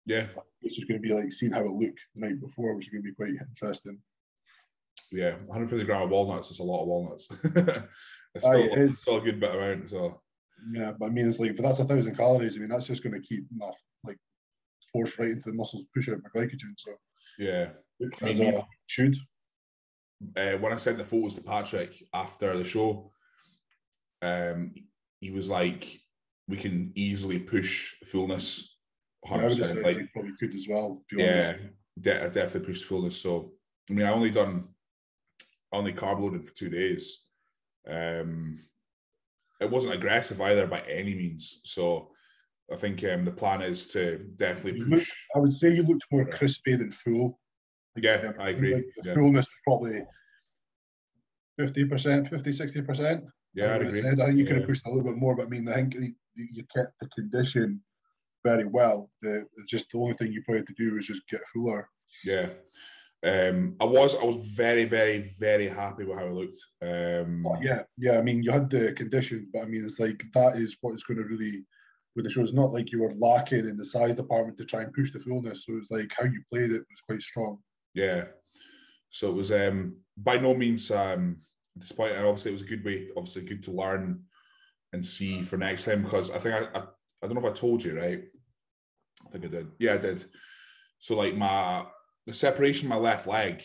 Yeah. It's just going to be like seeing how it looked the night before, which is going to be quite interesting. Yeah, 150 gram of walnuts is a lot of walnuts. it's, still, Aye, it's still a good bit around. So yeah, but I mean, it's like if that's a thousand calories, I mean, that's just going to keep my like force right into the muscles, push out my glycogen. So yeah, as I mean, should. Uh, when I sent the photos to Patrick after the show, um, he was like, "We can easily push fullness." 100%. Yeah, I would have said like, you probably could as well. Yeah, de- definitely push fullness. So, I mean, I only done, I only carb loaded for two days. Um, it wasn't aggressive either by any means. So I think um, the plan is to definitely push. Looked, I would say you looked more crispy than full. Like, yeah, um, I agree. Like the yeah. fullness was probably 50%, 50, 60%. Yeah, I, I agree. Said. I think you could have pushed a little bit more, but I mean, I think you kept the condition very well. The, just the only thing you probably had to do was just get fuller. Yeah. Um, I was I was very very very happy with how it looked. Um, oh, yeah, yeah. I mean, you had the conditions, but I mean, it's like that is what is going to really with the show. It's not like you were lacking in the size department to try and push the fullness. So it's like how you played it was quite strong. Yeah. So it was um, by no means um, despite and obviously it was a good way, obviously good to learn and see for next time because I think I, I I don't know if I told you right. I think I did. Yeah, I did. So like my the separation of my left leg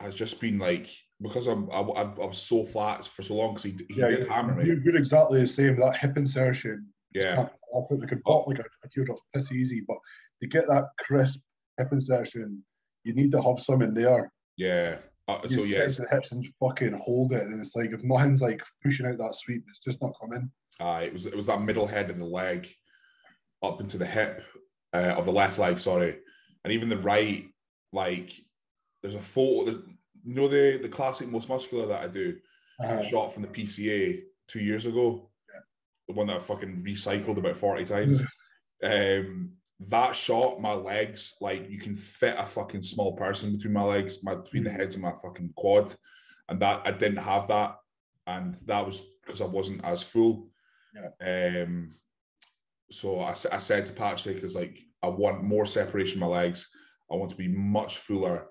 has just been like because I'm I, I, I was so flat for so long because he, he yeah, did hammer me. You're, exactly the same. With that hip insertion. Yeah. I'll put like a bot like a, a teardrop piss easy, but to get that crisp hip insertion, you need to have some in there. Yeah. Uh, so yeah, the hips and fucking hold it, and it's like if nothing's like pushing out that sweep, it's just not coming. Uh, it was it was that middle head of the leg up into the hip uh, of the left leg, sorry, and even the right like there's a photo, you know the the classic most muscular that I do, uh-huh. shot from the PCA two years ago. Yeah. the one that I fucking recycled about 40 times. um, that shot, my legs, like you can fit a fucking small person between my legs, my between the mm. heads of my fucking quad. And that I didn't have that. And that was because I wasn't as full. Yeah. Um, so I, I said to Patrick, is like I want more separation in my legs. I want to be much fuller.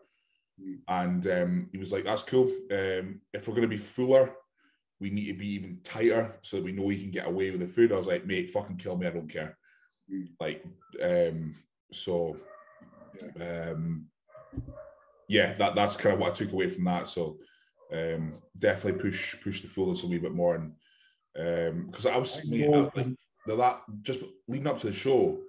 And um, he was like, that's cool. Um, if we're going to be fuller, we need to be even tighter so that we know we can get away with the food. I was like, mate, fucking kill me. I don't care. Mm. Like, um, so, um, yeah, that that's kind of what I took away from that. So, um, definitely push push the fullness a wee bit more, and because um, I was mate, I, like, that just leading up to the show,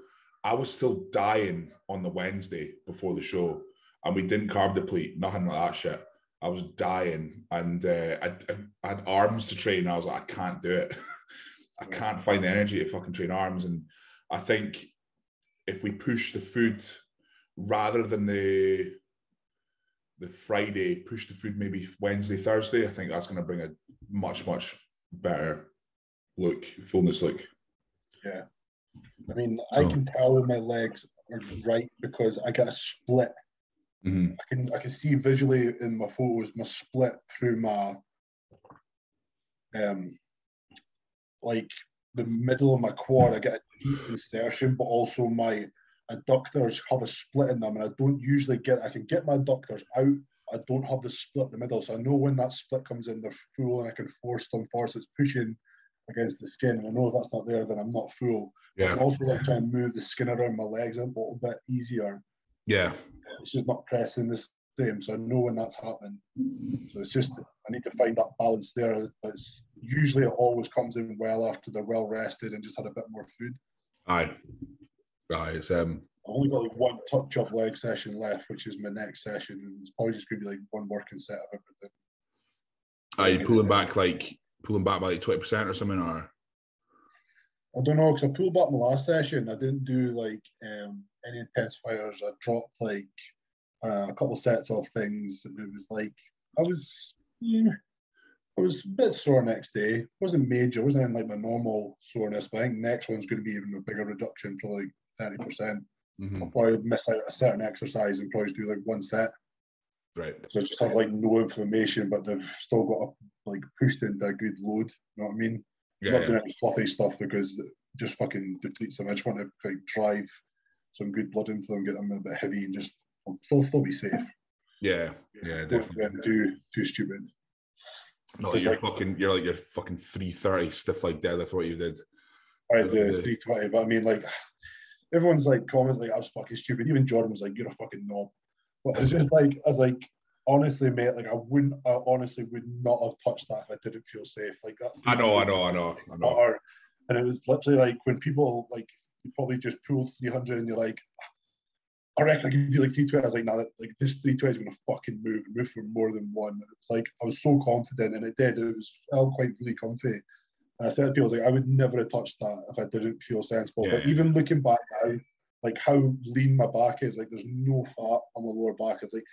I was still dying on the Wednesday before the show, and we didn't carb deplete, nothing like that shit. I was dying, and uh, I, I, had arms to train. I was like, I can't do it. I can't find the energy to fucking train arms, and I think if we push the food rather than the the Friday, push the food maybe Wednesday, Thursday, I think that's going to bring a much much better look, fullness look. Yeah, I mean, so. I can tell when my legs are right because I get a split Mm-hmm. I can I can see visually in my photos my split through my um like the middle of my quad. I get a deep insertion, but also my adductors have a split in them, and I don't usually get. I can get my adductors out. I don't have the split in the middle, so I know when that split comes in, they're full, and I can force them force it's pushing against the skin. And I know if that's not there, then I'm not full. Yeah. I also like trying to move the skin around my legs a little bit easier yeah. It's just not pressing the same. So I know when that's happening. So it's just, I need to find that balance there. It's usually it always comes in well after they're well rested and just had a bit more food. Aye. Aye. It's, um, I've only got like one touch up leg session left, which is my next session. And it's probably just going to be like one working set of everything. Are you pulling back like pulling back by like twenty percent or something, or? I don't know because I pulled back my last session. I didn't do like um, any intensifiers. I dropped like uh, a couple sets of things, and it was like I was, yeah, I was a bit sore next day. It wasn't major. It wasn't like my normal soreness, but I think next one's going to be even a bigger reduction, probably thirty percent. Mm-hmm. I'll probably miss out a certain exercise and probably do like one set. Right. So just have like no information, but they've still got a, like pushed into a good load. You know what I mean? Yeah, not doing any fluffy stuff because it just fucking depletes them. I just want to like drive some good blood into them, get them a bit heavy, and just um, still still be safe. Yeah, yeah, definitely. Don't do too stupid. No, you're like, fucking. You're like you're fucking three thirty stiff like deadlift. What you did. I did three twenty, but I mean, like everyone's like commenting like I was fucking stupid. Even Jordan was like, "You're a fucking knob." But it's just like I was like, honestly, mate, like I wouldn't, I honestly would not have touched that if I didn't feel safe. Like that. I know, I know, I know, I know. And it was literally like when people like you probably just pulled 300 and you're like, I reckon I can do like 320. I was like, nah, like this 320 is going to fucking move, move for more than one. And it was like, I was so confident and it did. It was felt quite really comfy. And I said to people, I like, I would never have touched that if I didn't feel sensible. Yeah. But even looking back now, like how lean my back is, like there's no fat on my lower back. It's like,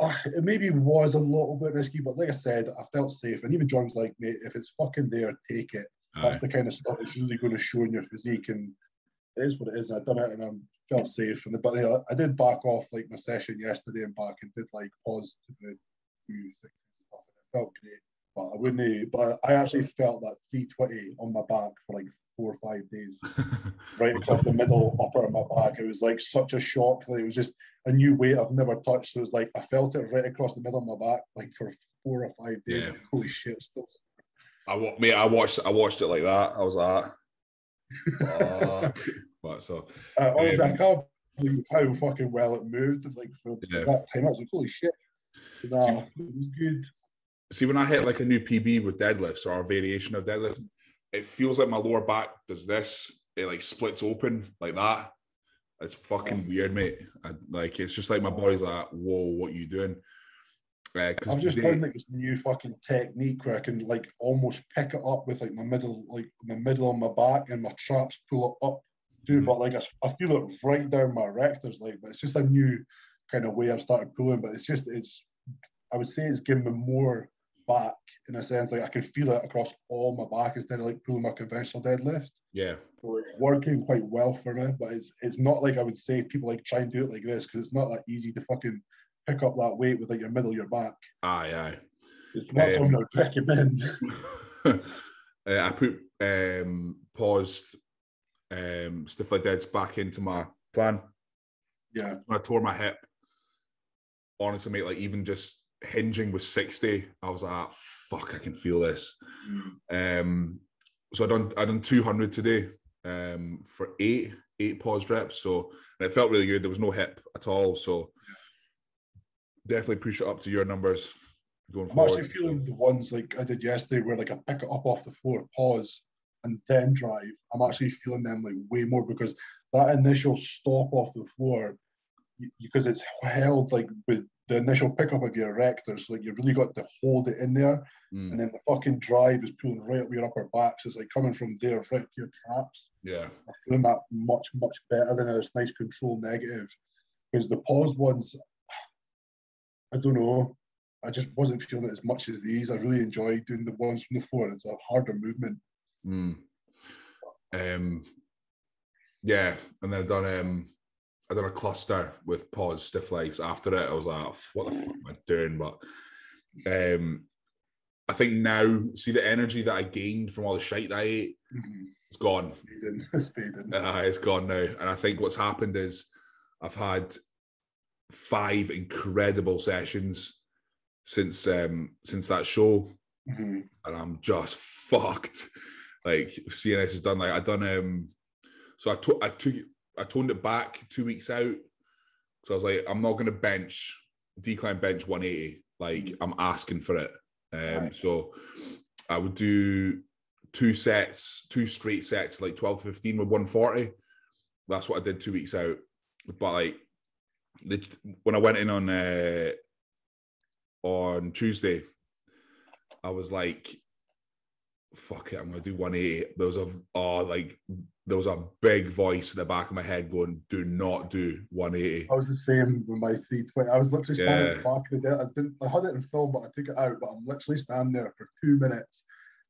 uh, it maybe was a little bit risky, but like I said, I felt safe. And even John was like, mate, if it's fucking there, take it. That's the kind of stuff that's really going to show in your physique. And it is what it is. I've done it and I felt safe. And the, but uh, I did back off like my session yesterday and back and did like pause to the two sixes and stuff. And it felt great. But I wouldn't. But I actually felt that 320 on my back for like four or five days, right across the middle upper of my back. It was like such a shock. that it was just a new weight I've never touched. So it was like I felt it right across the middle of my back, like for four or five days. Yeah. Holy shit! Still. I mate, I watched I watched it like that. I was like, but so uh, honestly, um, I can't believe how fucking well it moved. Like for yeah. that time, I was like, holy shit. Nah, see, it was good. See, when I hit like a new PB with deadlifts or a variation of deadlift, it feels like my lower back does this. It like splits open like that. It's fucking weird, mate. I, like it's just like my body's like, whoa, what are you doing? Uh, I've just today, found like this new fucking technique where I can like almost pick it up with like my middle, like my middle on my back, and my traps pull it up too. Mm-hmm. But like I, I feel it right down my rectors, like. But it's just a new kind of way I've started pulling. But it's just it's, I would say it's given me more back in a sense. Like I can feel it across all my back instead of like pulling my conventional deadlift. Yeah. So it's working quite well for me, but it's it's not like I would say people like try and do it like this because it's not that easy to fucking pick up that weight with like your middle of your back. Aye, aye. It's not um, something I'd recommend. uh, I put um paused um stuff like that's back into my plan. Yeah. When I tore my hip. Honestly, mate, like even just hinging was 60, I was like, ah, fuck, I can feel this. Mm. Um so I done I done 200 today um for eight, eight pause reps. So and it felt really good. There was no hip at all. So definitely push it up to your numbers going I'm forward. actually feeling the ones like I did yesterday where like I pick it up off the floor, pause, and then drive. I'm actually feeling them like way more because that initial stop off the floor, because it's held like with the initial pickup of your erector, so like you've really got to hold it in there, mm. and then the fucking drive is pulling right up your upper back, so it's like coming from there right to your traps. Yeah, I'm feeling that much much better than a nice control negative, because the pause ones, I don't know, I just wasn't feeling it as much as these. I really enjoyed doing the ones from the floor. It's a harder movement. Mm. Um, yeah, and then I've done um, I done a cluster with pause stiff legs. After it, I was like, "What the fuck am I doing?" But um, I think now, see the energy that I gained from all the shite that I ate, mm-hmm. it's gone. Uh, it's gone now, and I think what's happened is I've had five incredible sessions since um since that show, mm-hmm. and I'm just fucked. Like CNS has done like I done um so I took I took I toned it back two weeks out. So I was like, I'm not gonna bench decline bench 180. Like mm-hmm. I'm asking for it. Um right. so I would do two sets, two straight sets, like 12 15 with 140. That's what I did two weeks out. But like the, when I went in on uh, on Tuesday, I was like, fuck it, I'm gonna do 180. There was a oh like there was a big voice in the back of my head going, do not do 180. I was the same with my 320. I was literally standing yeah. at the back of the day. I didn't I had it in film, but I took it out, but I'm literally standing there for two minutes,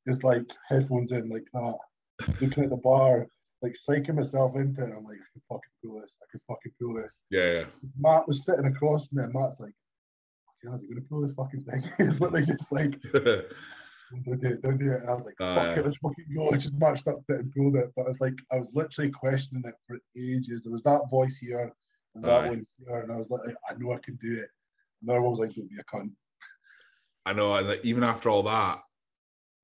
just like headphones in like that, looking at the bar, like psyching myself into it. I'm like, I can fucking pull this, I can fucking pull this. Yeah, yeah. Matt was sitting across me and Matt's like, how's he gonna pull this fucking thing? it's literally just like don't do it, don't do it. And I was like, fuck uh, it, let's fucking go. I just marched up to it and pulled it. But it's like I was literally questioning it for ages. There was that voice here and that one here, and I was like, I know I can do it. And the other one was like, don't be a cunt. I know, and like, even after all that,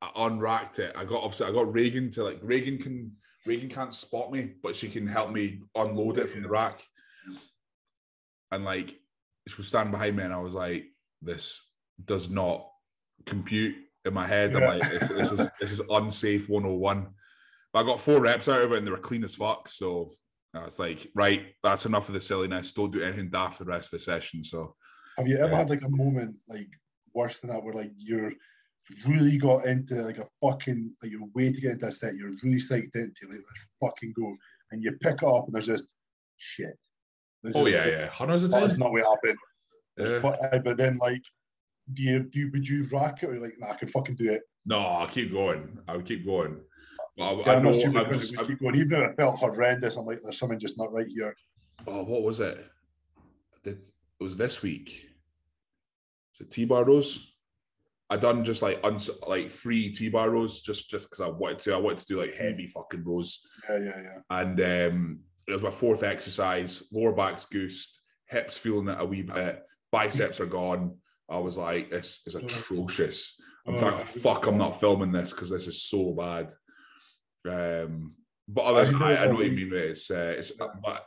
I unracked it. I got obviously I got Reagan to like Reagan can Reagan can't spot me, but she can help me unload it from the rack. And like she was standing behind me, and I was like, "This does not compute in my head. Yeah. I'm like, this is this is unsafe 101. But I got four reps out of it, and they were clean as fuck. So I was like, right, that's enough of the silliness. Don't do anything daft the rest of the session. So, have you ever had like a moment like worse than that, where like you're really got into like a fucking like you're way to get into a set, you're really psyched into like let's fucking go, and you pick it up and there's just shit. This oh yeah, yeah, hundreds of times. That's not what happened. Yeah. But uh, then like do you do would you rack it or like nah, I can fucking do it? No, I'll keep going. I'll keep going. I, I, I know. I just, keep going. Even if it felt horrendous, I'm like, there's something just not right here. Oh, what was it? Did it was this week? Was it T-bar rows? I done just like uns like free T-bar rows just just because I wanted to. I wanted to do like heavy fucking rows. Yeah, yeah, yeah. And um, it was my fourth exercise. Lower back's goosed, hips feeling it a wee bit, biceps are gone. I was like, this is atrocious. I'm oh, like, fuck, I'm not filming this because this is so bad. Um, but other than I, I know what you mean. Mate. It's, uh, it's.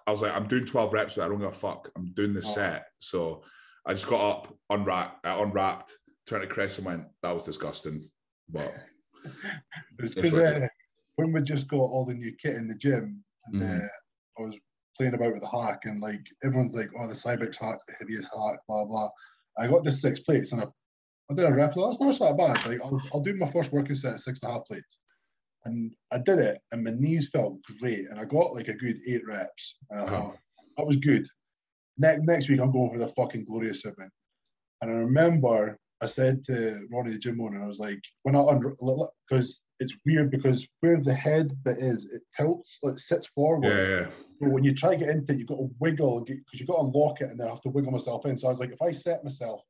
I was like, I'm doing 12 reps. I don't give a fuck. I'm doing the oh. set. So I just got up, unwrapped, uh, unwrapped, turned to Chris and went, that was disgusting. But it's because uh, when we just got all the new kit in the gym, and mm. uh, I was playing about with the hack, and like everyone's like, oh, the Cybex hack's the heaviest hack, blah blah. I got the six plates and I, I did a rep. That's not so bad. Like I'll, I'll do my first working set at six and a half plates. And I did it and my knees felt great. And I got like a good eight reps. And I uh-huh. thought, that was good. Next, next week, I'm going for the fucking glorious event. And I remember I said to Ronnie the gym owner, I was like, we're not under because it's weird because where the head bit is, it tilts, like sits forward. Yeah, yeah. So when you try to get into it, you've got to wiggle because you've got to unlock it and then I have to wiggle myself in. So I was like, if I set myself,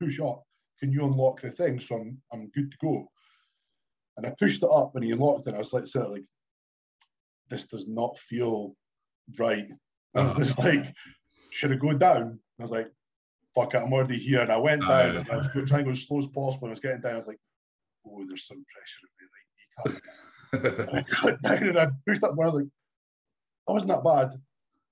push up, can you unlock the thing? So I'm, I'm good to go. And I pushed it up and he unlocked it. I was like, sort like, this does not feel right. I was uh-huh. just like, should I go down? I was like, fuck it, I'm already here. And I went down uh, and I was trying to go as slow as possible. And I was getting down. I was like, oh, there's some pressure on me right knee. I got down and I pushed up. And I was like, that wasn't that bad.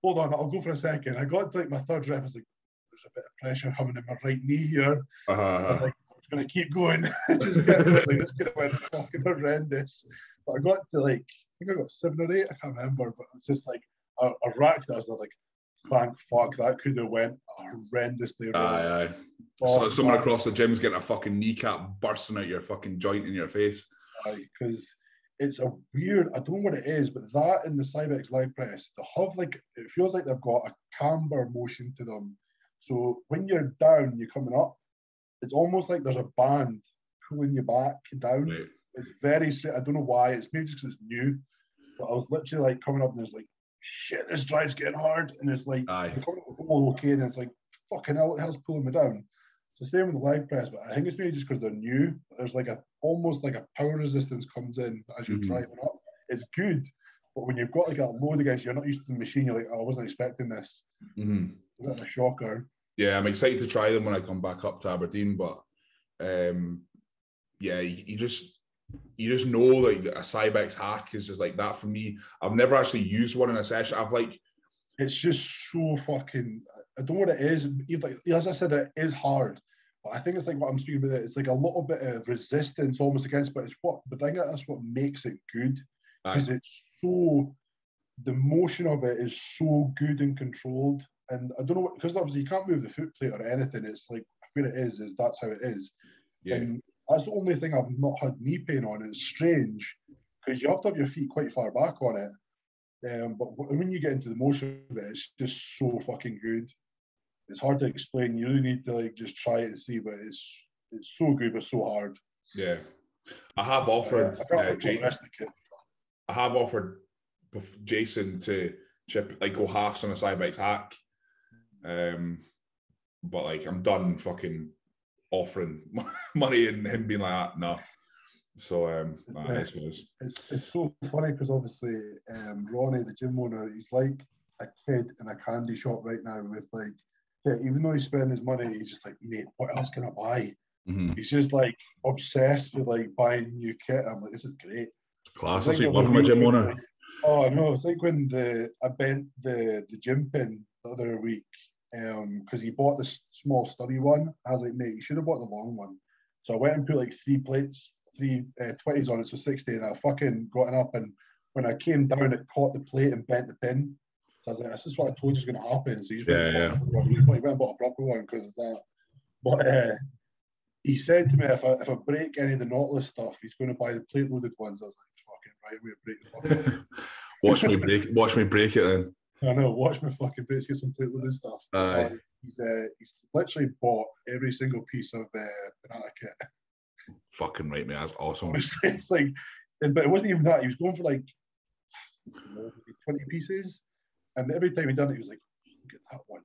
Hold on, I'll go for a second. I got to like my third rep. I was like, there's a bit of pressure coming in my right knee here. Uh-huh. I was like, I'm just going to keep going. just get, like, this could have went fucking horrendous. But I got to like, I think I got seven or eight. I can't remember, but it's just like a, a rack that I was like, thank fuck that could have went horrendously wrong. Aye, aye. Oh, so someone across the gym's getting a fucking kneecap bursting out your fucking joint in your face. Because it's a weird. I don't know what it is, but that in the Cybex leg press, they have like it feels like they've got a camber motion to them. So when you're down, you're coming up. It's almost like there's a band pulling you back down. Right. It's very. I don't know why. It's maybe just because it's new. But I was literally like coming up, and there's like shit, this drive's getting hard. And it's like, Aye. okay. And it's like, fucking hell, what the hell's pulling me down? It's the same with the leg press, but I think it's maybe just because they're new. There's like a almost like a power resistance comes in as you're mm-hmm. driving up. It's good, but when you've got like a load against you, you're not used to the machine. You're like, oh, I wasn't expecting this. Mm-hmm. A bit of a shocker. Yeah, I'm excited to try them when I come back up to Aberdeen, but um, yeah, you, you just you just know like a Cybex hack is just like that for me. I've never actually used one in a session. I've like it's just so fucking I don't know what it is. Like as I said, it is hard. But I think it's like what I'm speaking about. It's like a little bit of resistance almost against, but it's what the thing that's what makes it good. Because it's so the motion of it is so good and controlled. And I don't know what because obviously you can't move the foot plate or anything. It's like where it is, is that's how it is. Yeah. And that's the only thing I've not had knee pain on. It's strange because you have to have your feet quite far back on it. Um, but when you get into the motion of it, it's just so fucking good. It's hard to explain. You really need to like just try it and see, but it's it's so good but so hard. Yeah, I have offered. Uh, I, uh, I have offered Jason to chip like go halves on a Cybex hack, um, but like I'm done fucking offering money and him being like that. No. So um, nah, it's, it's, it's so funny because obviously um, Ronnie, the gym owner, he's like a kid in a candy shop right now with like, yeah, even though he's spending his money, he's just like, mate, what else can I buy? Mm-hmm. He's just like obsessed with like buying new kit. I'm like, this is great. Class. That's what my gym owner. Like, oh no, it's like when the I bent the the gym pin the other week because um, he bought this small stubby one. I was like, mate, you should have bought the long one. So I went and put like three plates, three uh, 20s on it, so 60, and I fucking got it up. And when I came down, it caught the plate and bent the pin. So I was like, this is what I told you was going to happen. So he's yeah, yeah. he went and bought a proper one because of that. But uh, he said to me, if I, if I break any of the Nautilus stuff, he's going to buy the plate loaded ones. I was like, fucking right, we break the watch me break, watch me break it then. I know. Watch my fucking boots get some plate loaded stuff. Uh, he's uh, he's literally bought every single piece of uh, Panatta kit. Fucking right, man. That's awesome. it's like, but it wasn't even that. He was going for like know, twenty pieces, and every time he done it, he was like, "Look at that one.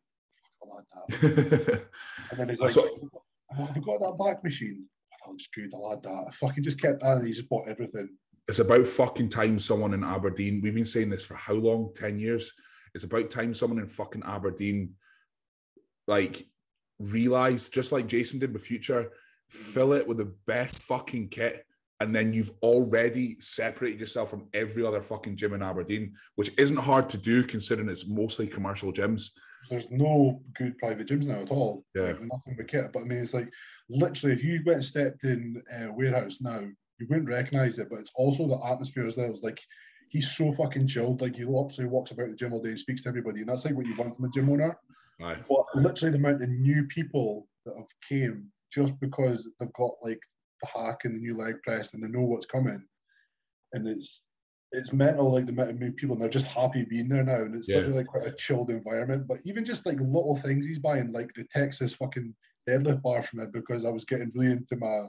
Fuck, I like that." and then he's like, oh, "I've got that back machine. That looks good. I'll add that." I fucking just kept and he just bought everything. It's about fucking time someone in Aberdeen. We've been saying this for how long? Ten years it's about time someone in fucking Aberdeen like realize, just like Jason did with Future, fill it with the best fucking kit. And then you've already separated yourself from every other fucking gym in Aberdeen, which isn't hard to do considering it's mostly commercial gyms. There's no good private gyms now at all. Yeah. Like nothing but kit. But I mean, it's like literally, if you went and stepped in a warehouse now, you wouldn't recognize it. But it's also the atmosphere as well. It's like he's so fucking chilled. Like he literally walks about the gym all day, and speaks to everybody, and that's like what you want from a gym owner. Right. But literally the amount of new people that have came just because they've got like the hack and the new leg press and they know what's coming, and it's it's mental like the amount of new people and they're just happy being there now, and it's yeah. literally like quite a chilled environment. But even just like little things he's buying, like the Texas fucking deadlift bar from it because I was getting really into my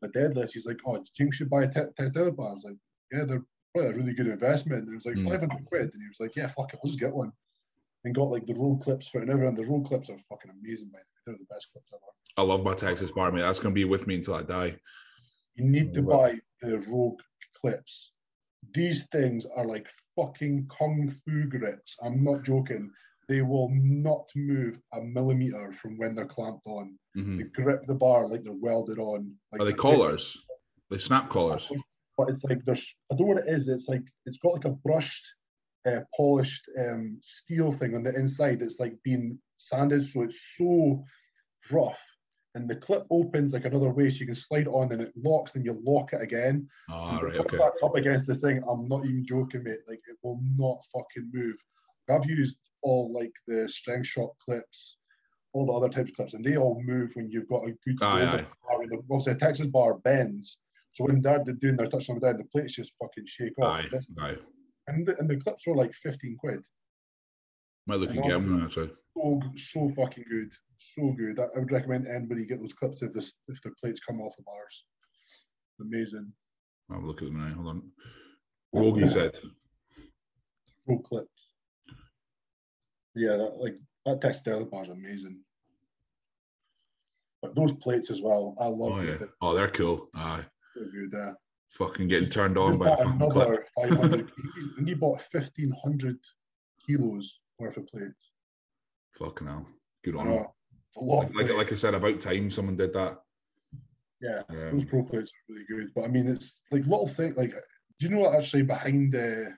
my deadlift. He's like, "Oh, do you think we should buy a te- test deadlift bar?" I was like, "Yeah, they're probably a really good investment." And it was like Mm. 500 quid, and he was like, "Yeah, fuck it, let's get one." And got like the Rogue clips for it and. The Rogue clips are fucking amazing, by the way. They're the best clips ever. I love my Texas bar, mate. That's gonna be with me until I die. You need to buy the Rogue clips. These things are like fucking kung fu grips. I'm not joking. They will not move a millimeter from when they're clamped on. Mhm. They grip the bar like they're welded on. Like Are they they're- collars? They snap collars. But it's like there's I don't know what it is. It's like it's got like a brushed, uh, polished um, steel thing on the inside. It's like being sanded, so it's so rough. And the clip opens like another way, so you can slide on, and it locks, and you lock it again. Ah, And right, okay. That's up against this thing. I'm not even joking, mate. Like it will not fucking move. I've used all like the Strength Shop clips, all the other types of clips, and they all move when you've got a good. Aye, aye. The- Obviously, a Texas bar bends, so when they're doing their touchdown down, the plates just fucking shake off. Aye, aye. and, the, and the clips were like 15 quid. Might look And get them actually. So so fucking good, so good. I, I would recommend anybody get those clips if this if the plates come off the bars. Amazing. I'll have a look at them now. Hold on. Rogue, you said. pro clips. Yeah, that like that textile bar is amazing. But those plates as well, I love Oh yeah. Oh, they're cool. Aye. Good. Uh, Fucking getting turned on by a another 500. and he bought 1500 kilos worth of plates. Fucking hell. Good on him. know, a lot. of Like, like. I said, about time someone did that. yeah, Um, those pro plates are really good. But I mean, it's like little thing. Like, do you know what actually behind the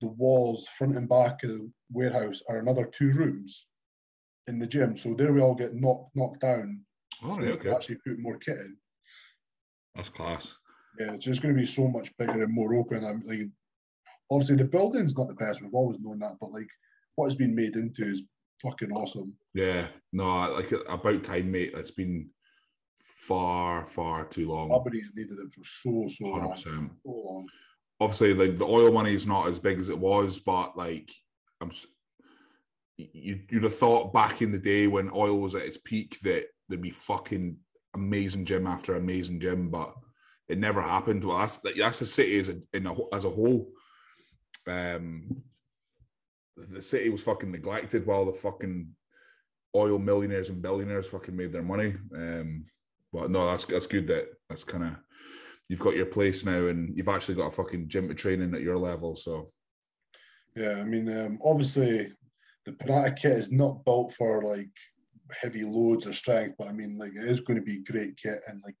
the walls, front and back of the warehouse, are another two rooms in the gym. So there we all get knocked knocked down. oh, so right, okay. actually put more kit in. That's class. Yeah, it's just going to be so much bigger and more open. I'm like, obviously the building's not the best. We've always known that, but like what it's been made into is fucking awesome. Yeah. No, like about time, mate. It's been far, far too long. Nobody's needed it for so so Hundred long. So long. Obviously, like the oil money is not as big as it was, but like I'm, you you'd have thought back in the day when oil was at its peak that there'd be fucking amazing gym after amazing gym, but it never happened. Well, that's that's the city as a in a, as a whole. Um, the city was fucking neglected while the fucking oil millionaires and billionaires fucking made their money. Um, but no, that's that's good that that's kind of you've got your place now and you've actually got a fucking gym to training at your level. So Yeah, I mean, um, obviously the Panata kit is not built for like heavy loads or strength, but I mean, like it is going to be great kit and like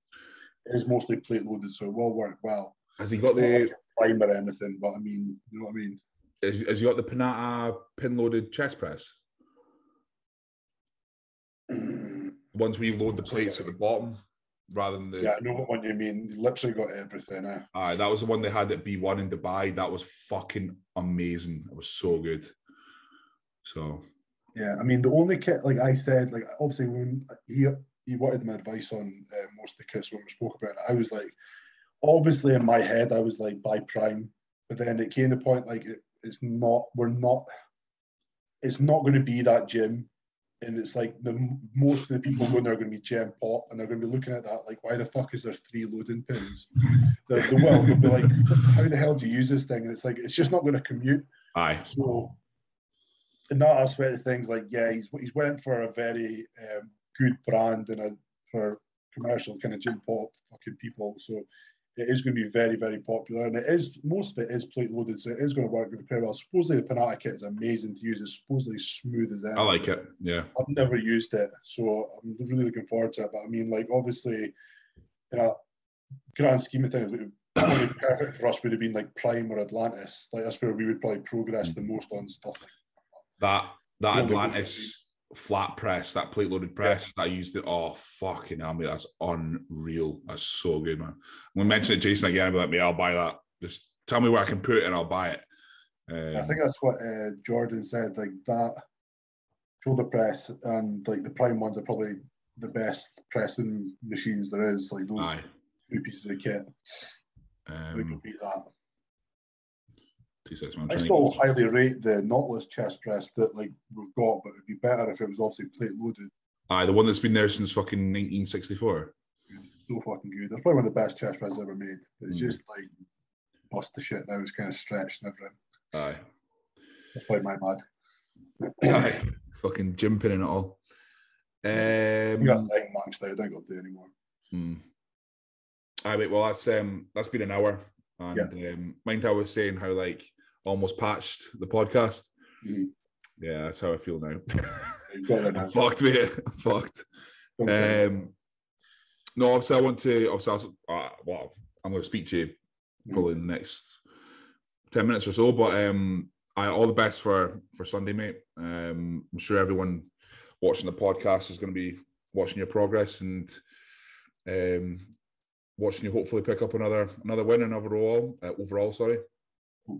it is mostly plate loaded, so it will work well. has he got the prime or anything, but I mean, you know what I mean. has, has he got the Panatta pin loaded chest press? Once we load the plates at the bottom rather than the Yeah, I know what one you mean. You literally got everything. Eh? Aye, that was the one they had at B1 in Dubai. That was fucking amazing. It was so good. So Yeah, I mean, the only kit, like I said, like obviously when he he wanted my advice on uh, most of the kits when we spoke about it, I was like, obviously in my head, I was like buy Prime, but then it came to the point like it, it's not, we're not, it's not going to be that gym, and it's like the most of the people going there are going to be gym pop, and they're going to be looking at that like, why the fuck is there three loading pins? They're, they will, they'll be like, how the hell do you use this thing? And it's like it's just not going to commute. aye. So in that aspect of things, like yeah, he's he's went for a very um, good brand and a for commercial kind of gym pop fucking people. So it is going to be very very popular, and it is most of it is plate loaded, so it is going to work very well. Supposedly the Panatta kit is amazing to use. It's supposedly smooth as ever. I like it. Yeah. I've never used it, so I'm really looking forward to it. But I mean, like obviously, you know, grand scheme of things, probably perfect for us would have been like Prime or Atlantis. Like that's where we would probably progress the most on stuff like That that Yeah, Atlantis flat press, that plate loaded press, that I used it. Oh fucking hell, mate. That's unreal. That's so good, man. We mention it, Jason again, I'll be like, mate, I'll buy that. Just tell me where I can put it and I'll buy it. Um, I think that's what uh, Jordan said. Like that shoulder press and like the prime ones are probably the best pressing machines there is. Like those aye. two pieces of kit, we can Um, beat that. Two. I still highly rate the Nautilus chest press that like we've got, but it'd be better if it was obviously plate loaded. Aye, the one that's been there since fucking 1964. So fucking good. That's probably one of the best chest presses ever made. It's Mm. just like bust the shit now. It's kind of stretched and everything. Aye. That's probably my mad. Aye. fucking jimping and it all. Um, You got thing maxed out. I don't got to do anymore. Hmm. Aye, mate. Well, that's um, that's been an hour, and um, mind I was saying how like almost patched the podcast. Mhm. Yeah, that's how I feel now. You've got there now. I'm fucked, mate. I'm fucked. Don't. Um, no, obviously, I want to. Obviously, I was, uh, well, I'm going to speak to you probably in the next ten minutes or so. But um, I all the best for for Sunday, mate. Um, I'm sure everyone watching the podcast is going to be watching your progress and um, watching you hopefully pick up another another win and overall. Uh, overall, sorry.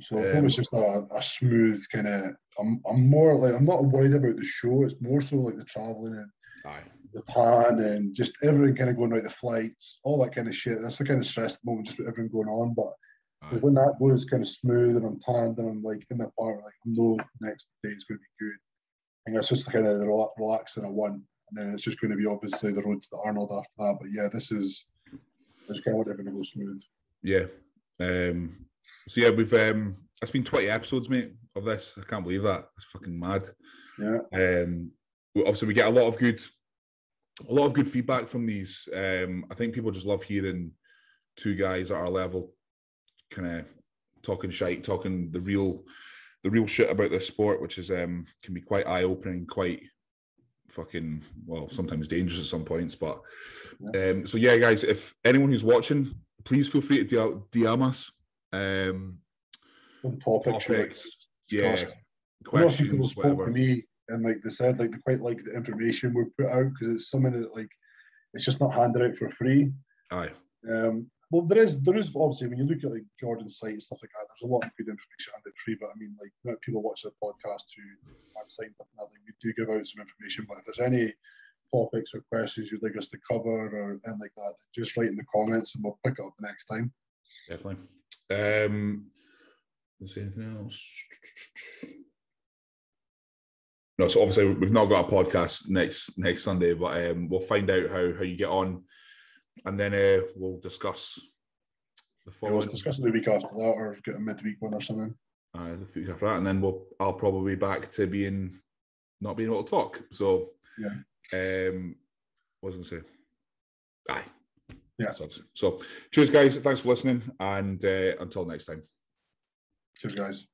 So I hope it's um, just a, a smooth kind of. I'm I'm more like I'm not worried about the show. It's more so like the traveling and Aye. the tan and just everything kind of going right, the flights, all that kind of shit. That's the kind of stress at the moment, just with everything going on. But when that goes kind of smooth and I'm tanned and I'm like in that bar, like I know next day is going to be good. And that's just kind of the rela- relaxing a one, and then it's just going to be obviously the road to the Arnold after that. But yeah, this is. I just kind of want everything to go smooth. Yeah. Um, so yeah, we've um, it's been 20 episodes, mate, of this. I can't believe that. It's fucking mad. Yeah. Um, obviously, we get a lot of good, a lot of good feedback from these. Um, I think people just love hearing two guys at our level, kind of talking shite, talking the real, the real shit about this sport, which is um can be quite eye opening, quite fucking well, sometimes dangerous at some points. But um, so yeah, guys, if anyone who's watching, please feel free to DM us. Um, topics. topics, yeah, discuss. I know people questions, spoke to me and like they said like they quite like the information we put out because it's something that like it's just not handed out for free. Aye, Um, well, there is there is obviously when you look at like Jordan's site and stuff like that, there's a lot of good information handed free. But I mean, like people watch the podcast who aren't signed up, and that, like, we do give out some information. But if there's any topics or questions you'd like us to cover or anything like that, just write in the comments and we'll pick it up the next time. definitely. Um, is there anything else? No, so obviously we've not got a podcast next next Sunday, but um, we'll find out how how you get on, and then uh, we'll discuss the Yeah, we'll discuss the week after that or get a midweek one or something. uh, the week after that, and then we'll I'll probably be back to being not being able to talk. So, um, what was I to say? Aye, Yeah. So, cheers, guys. Thanks for listening, and uh, until next time. Cheers, guys.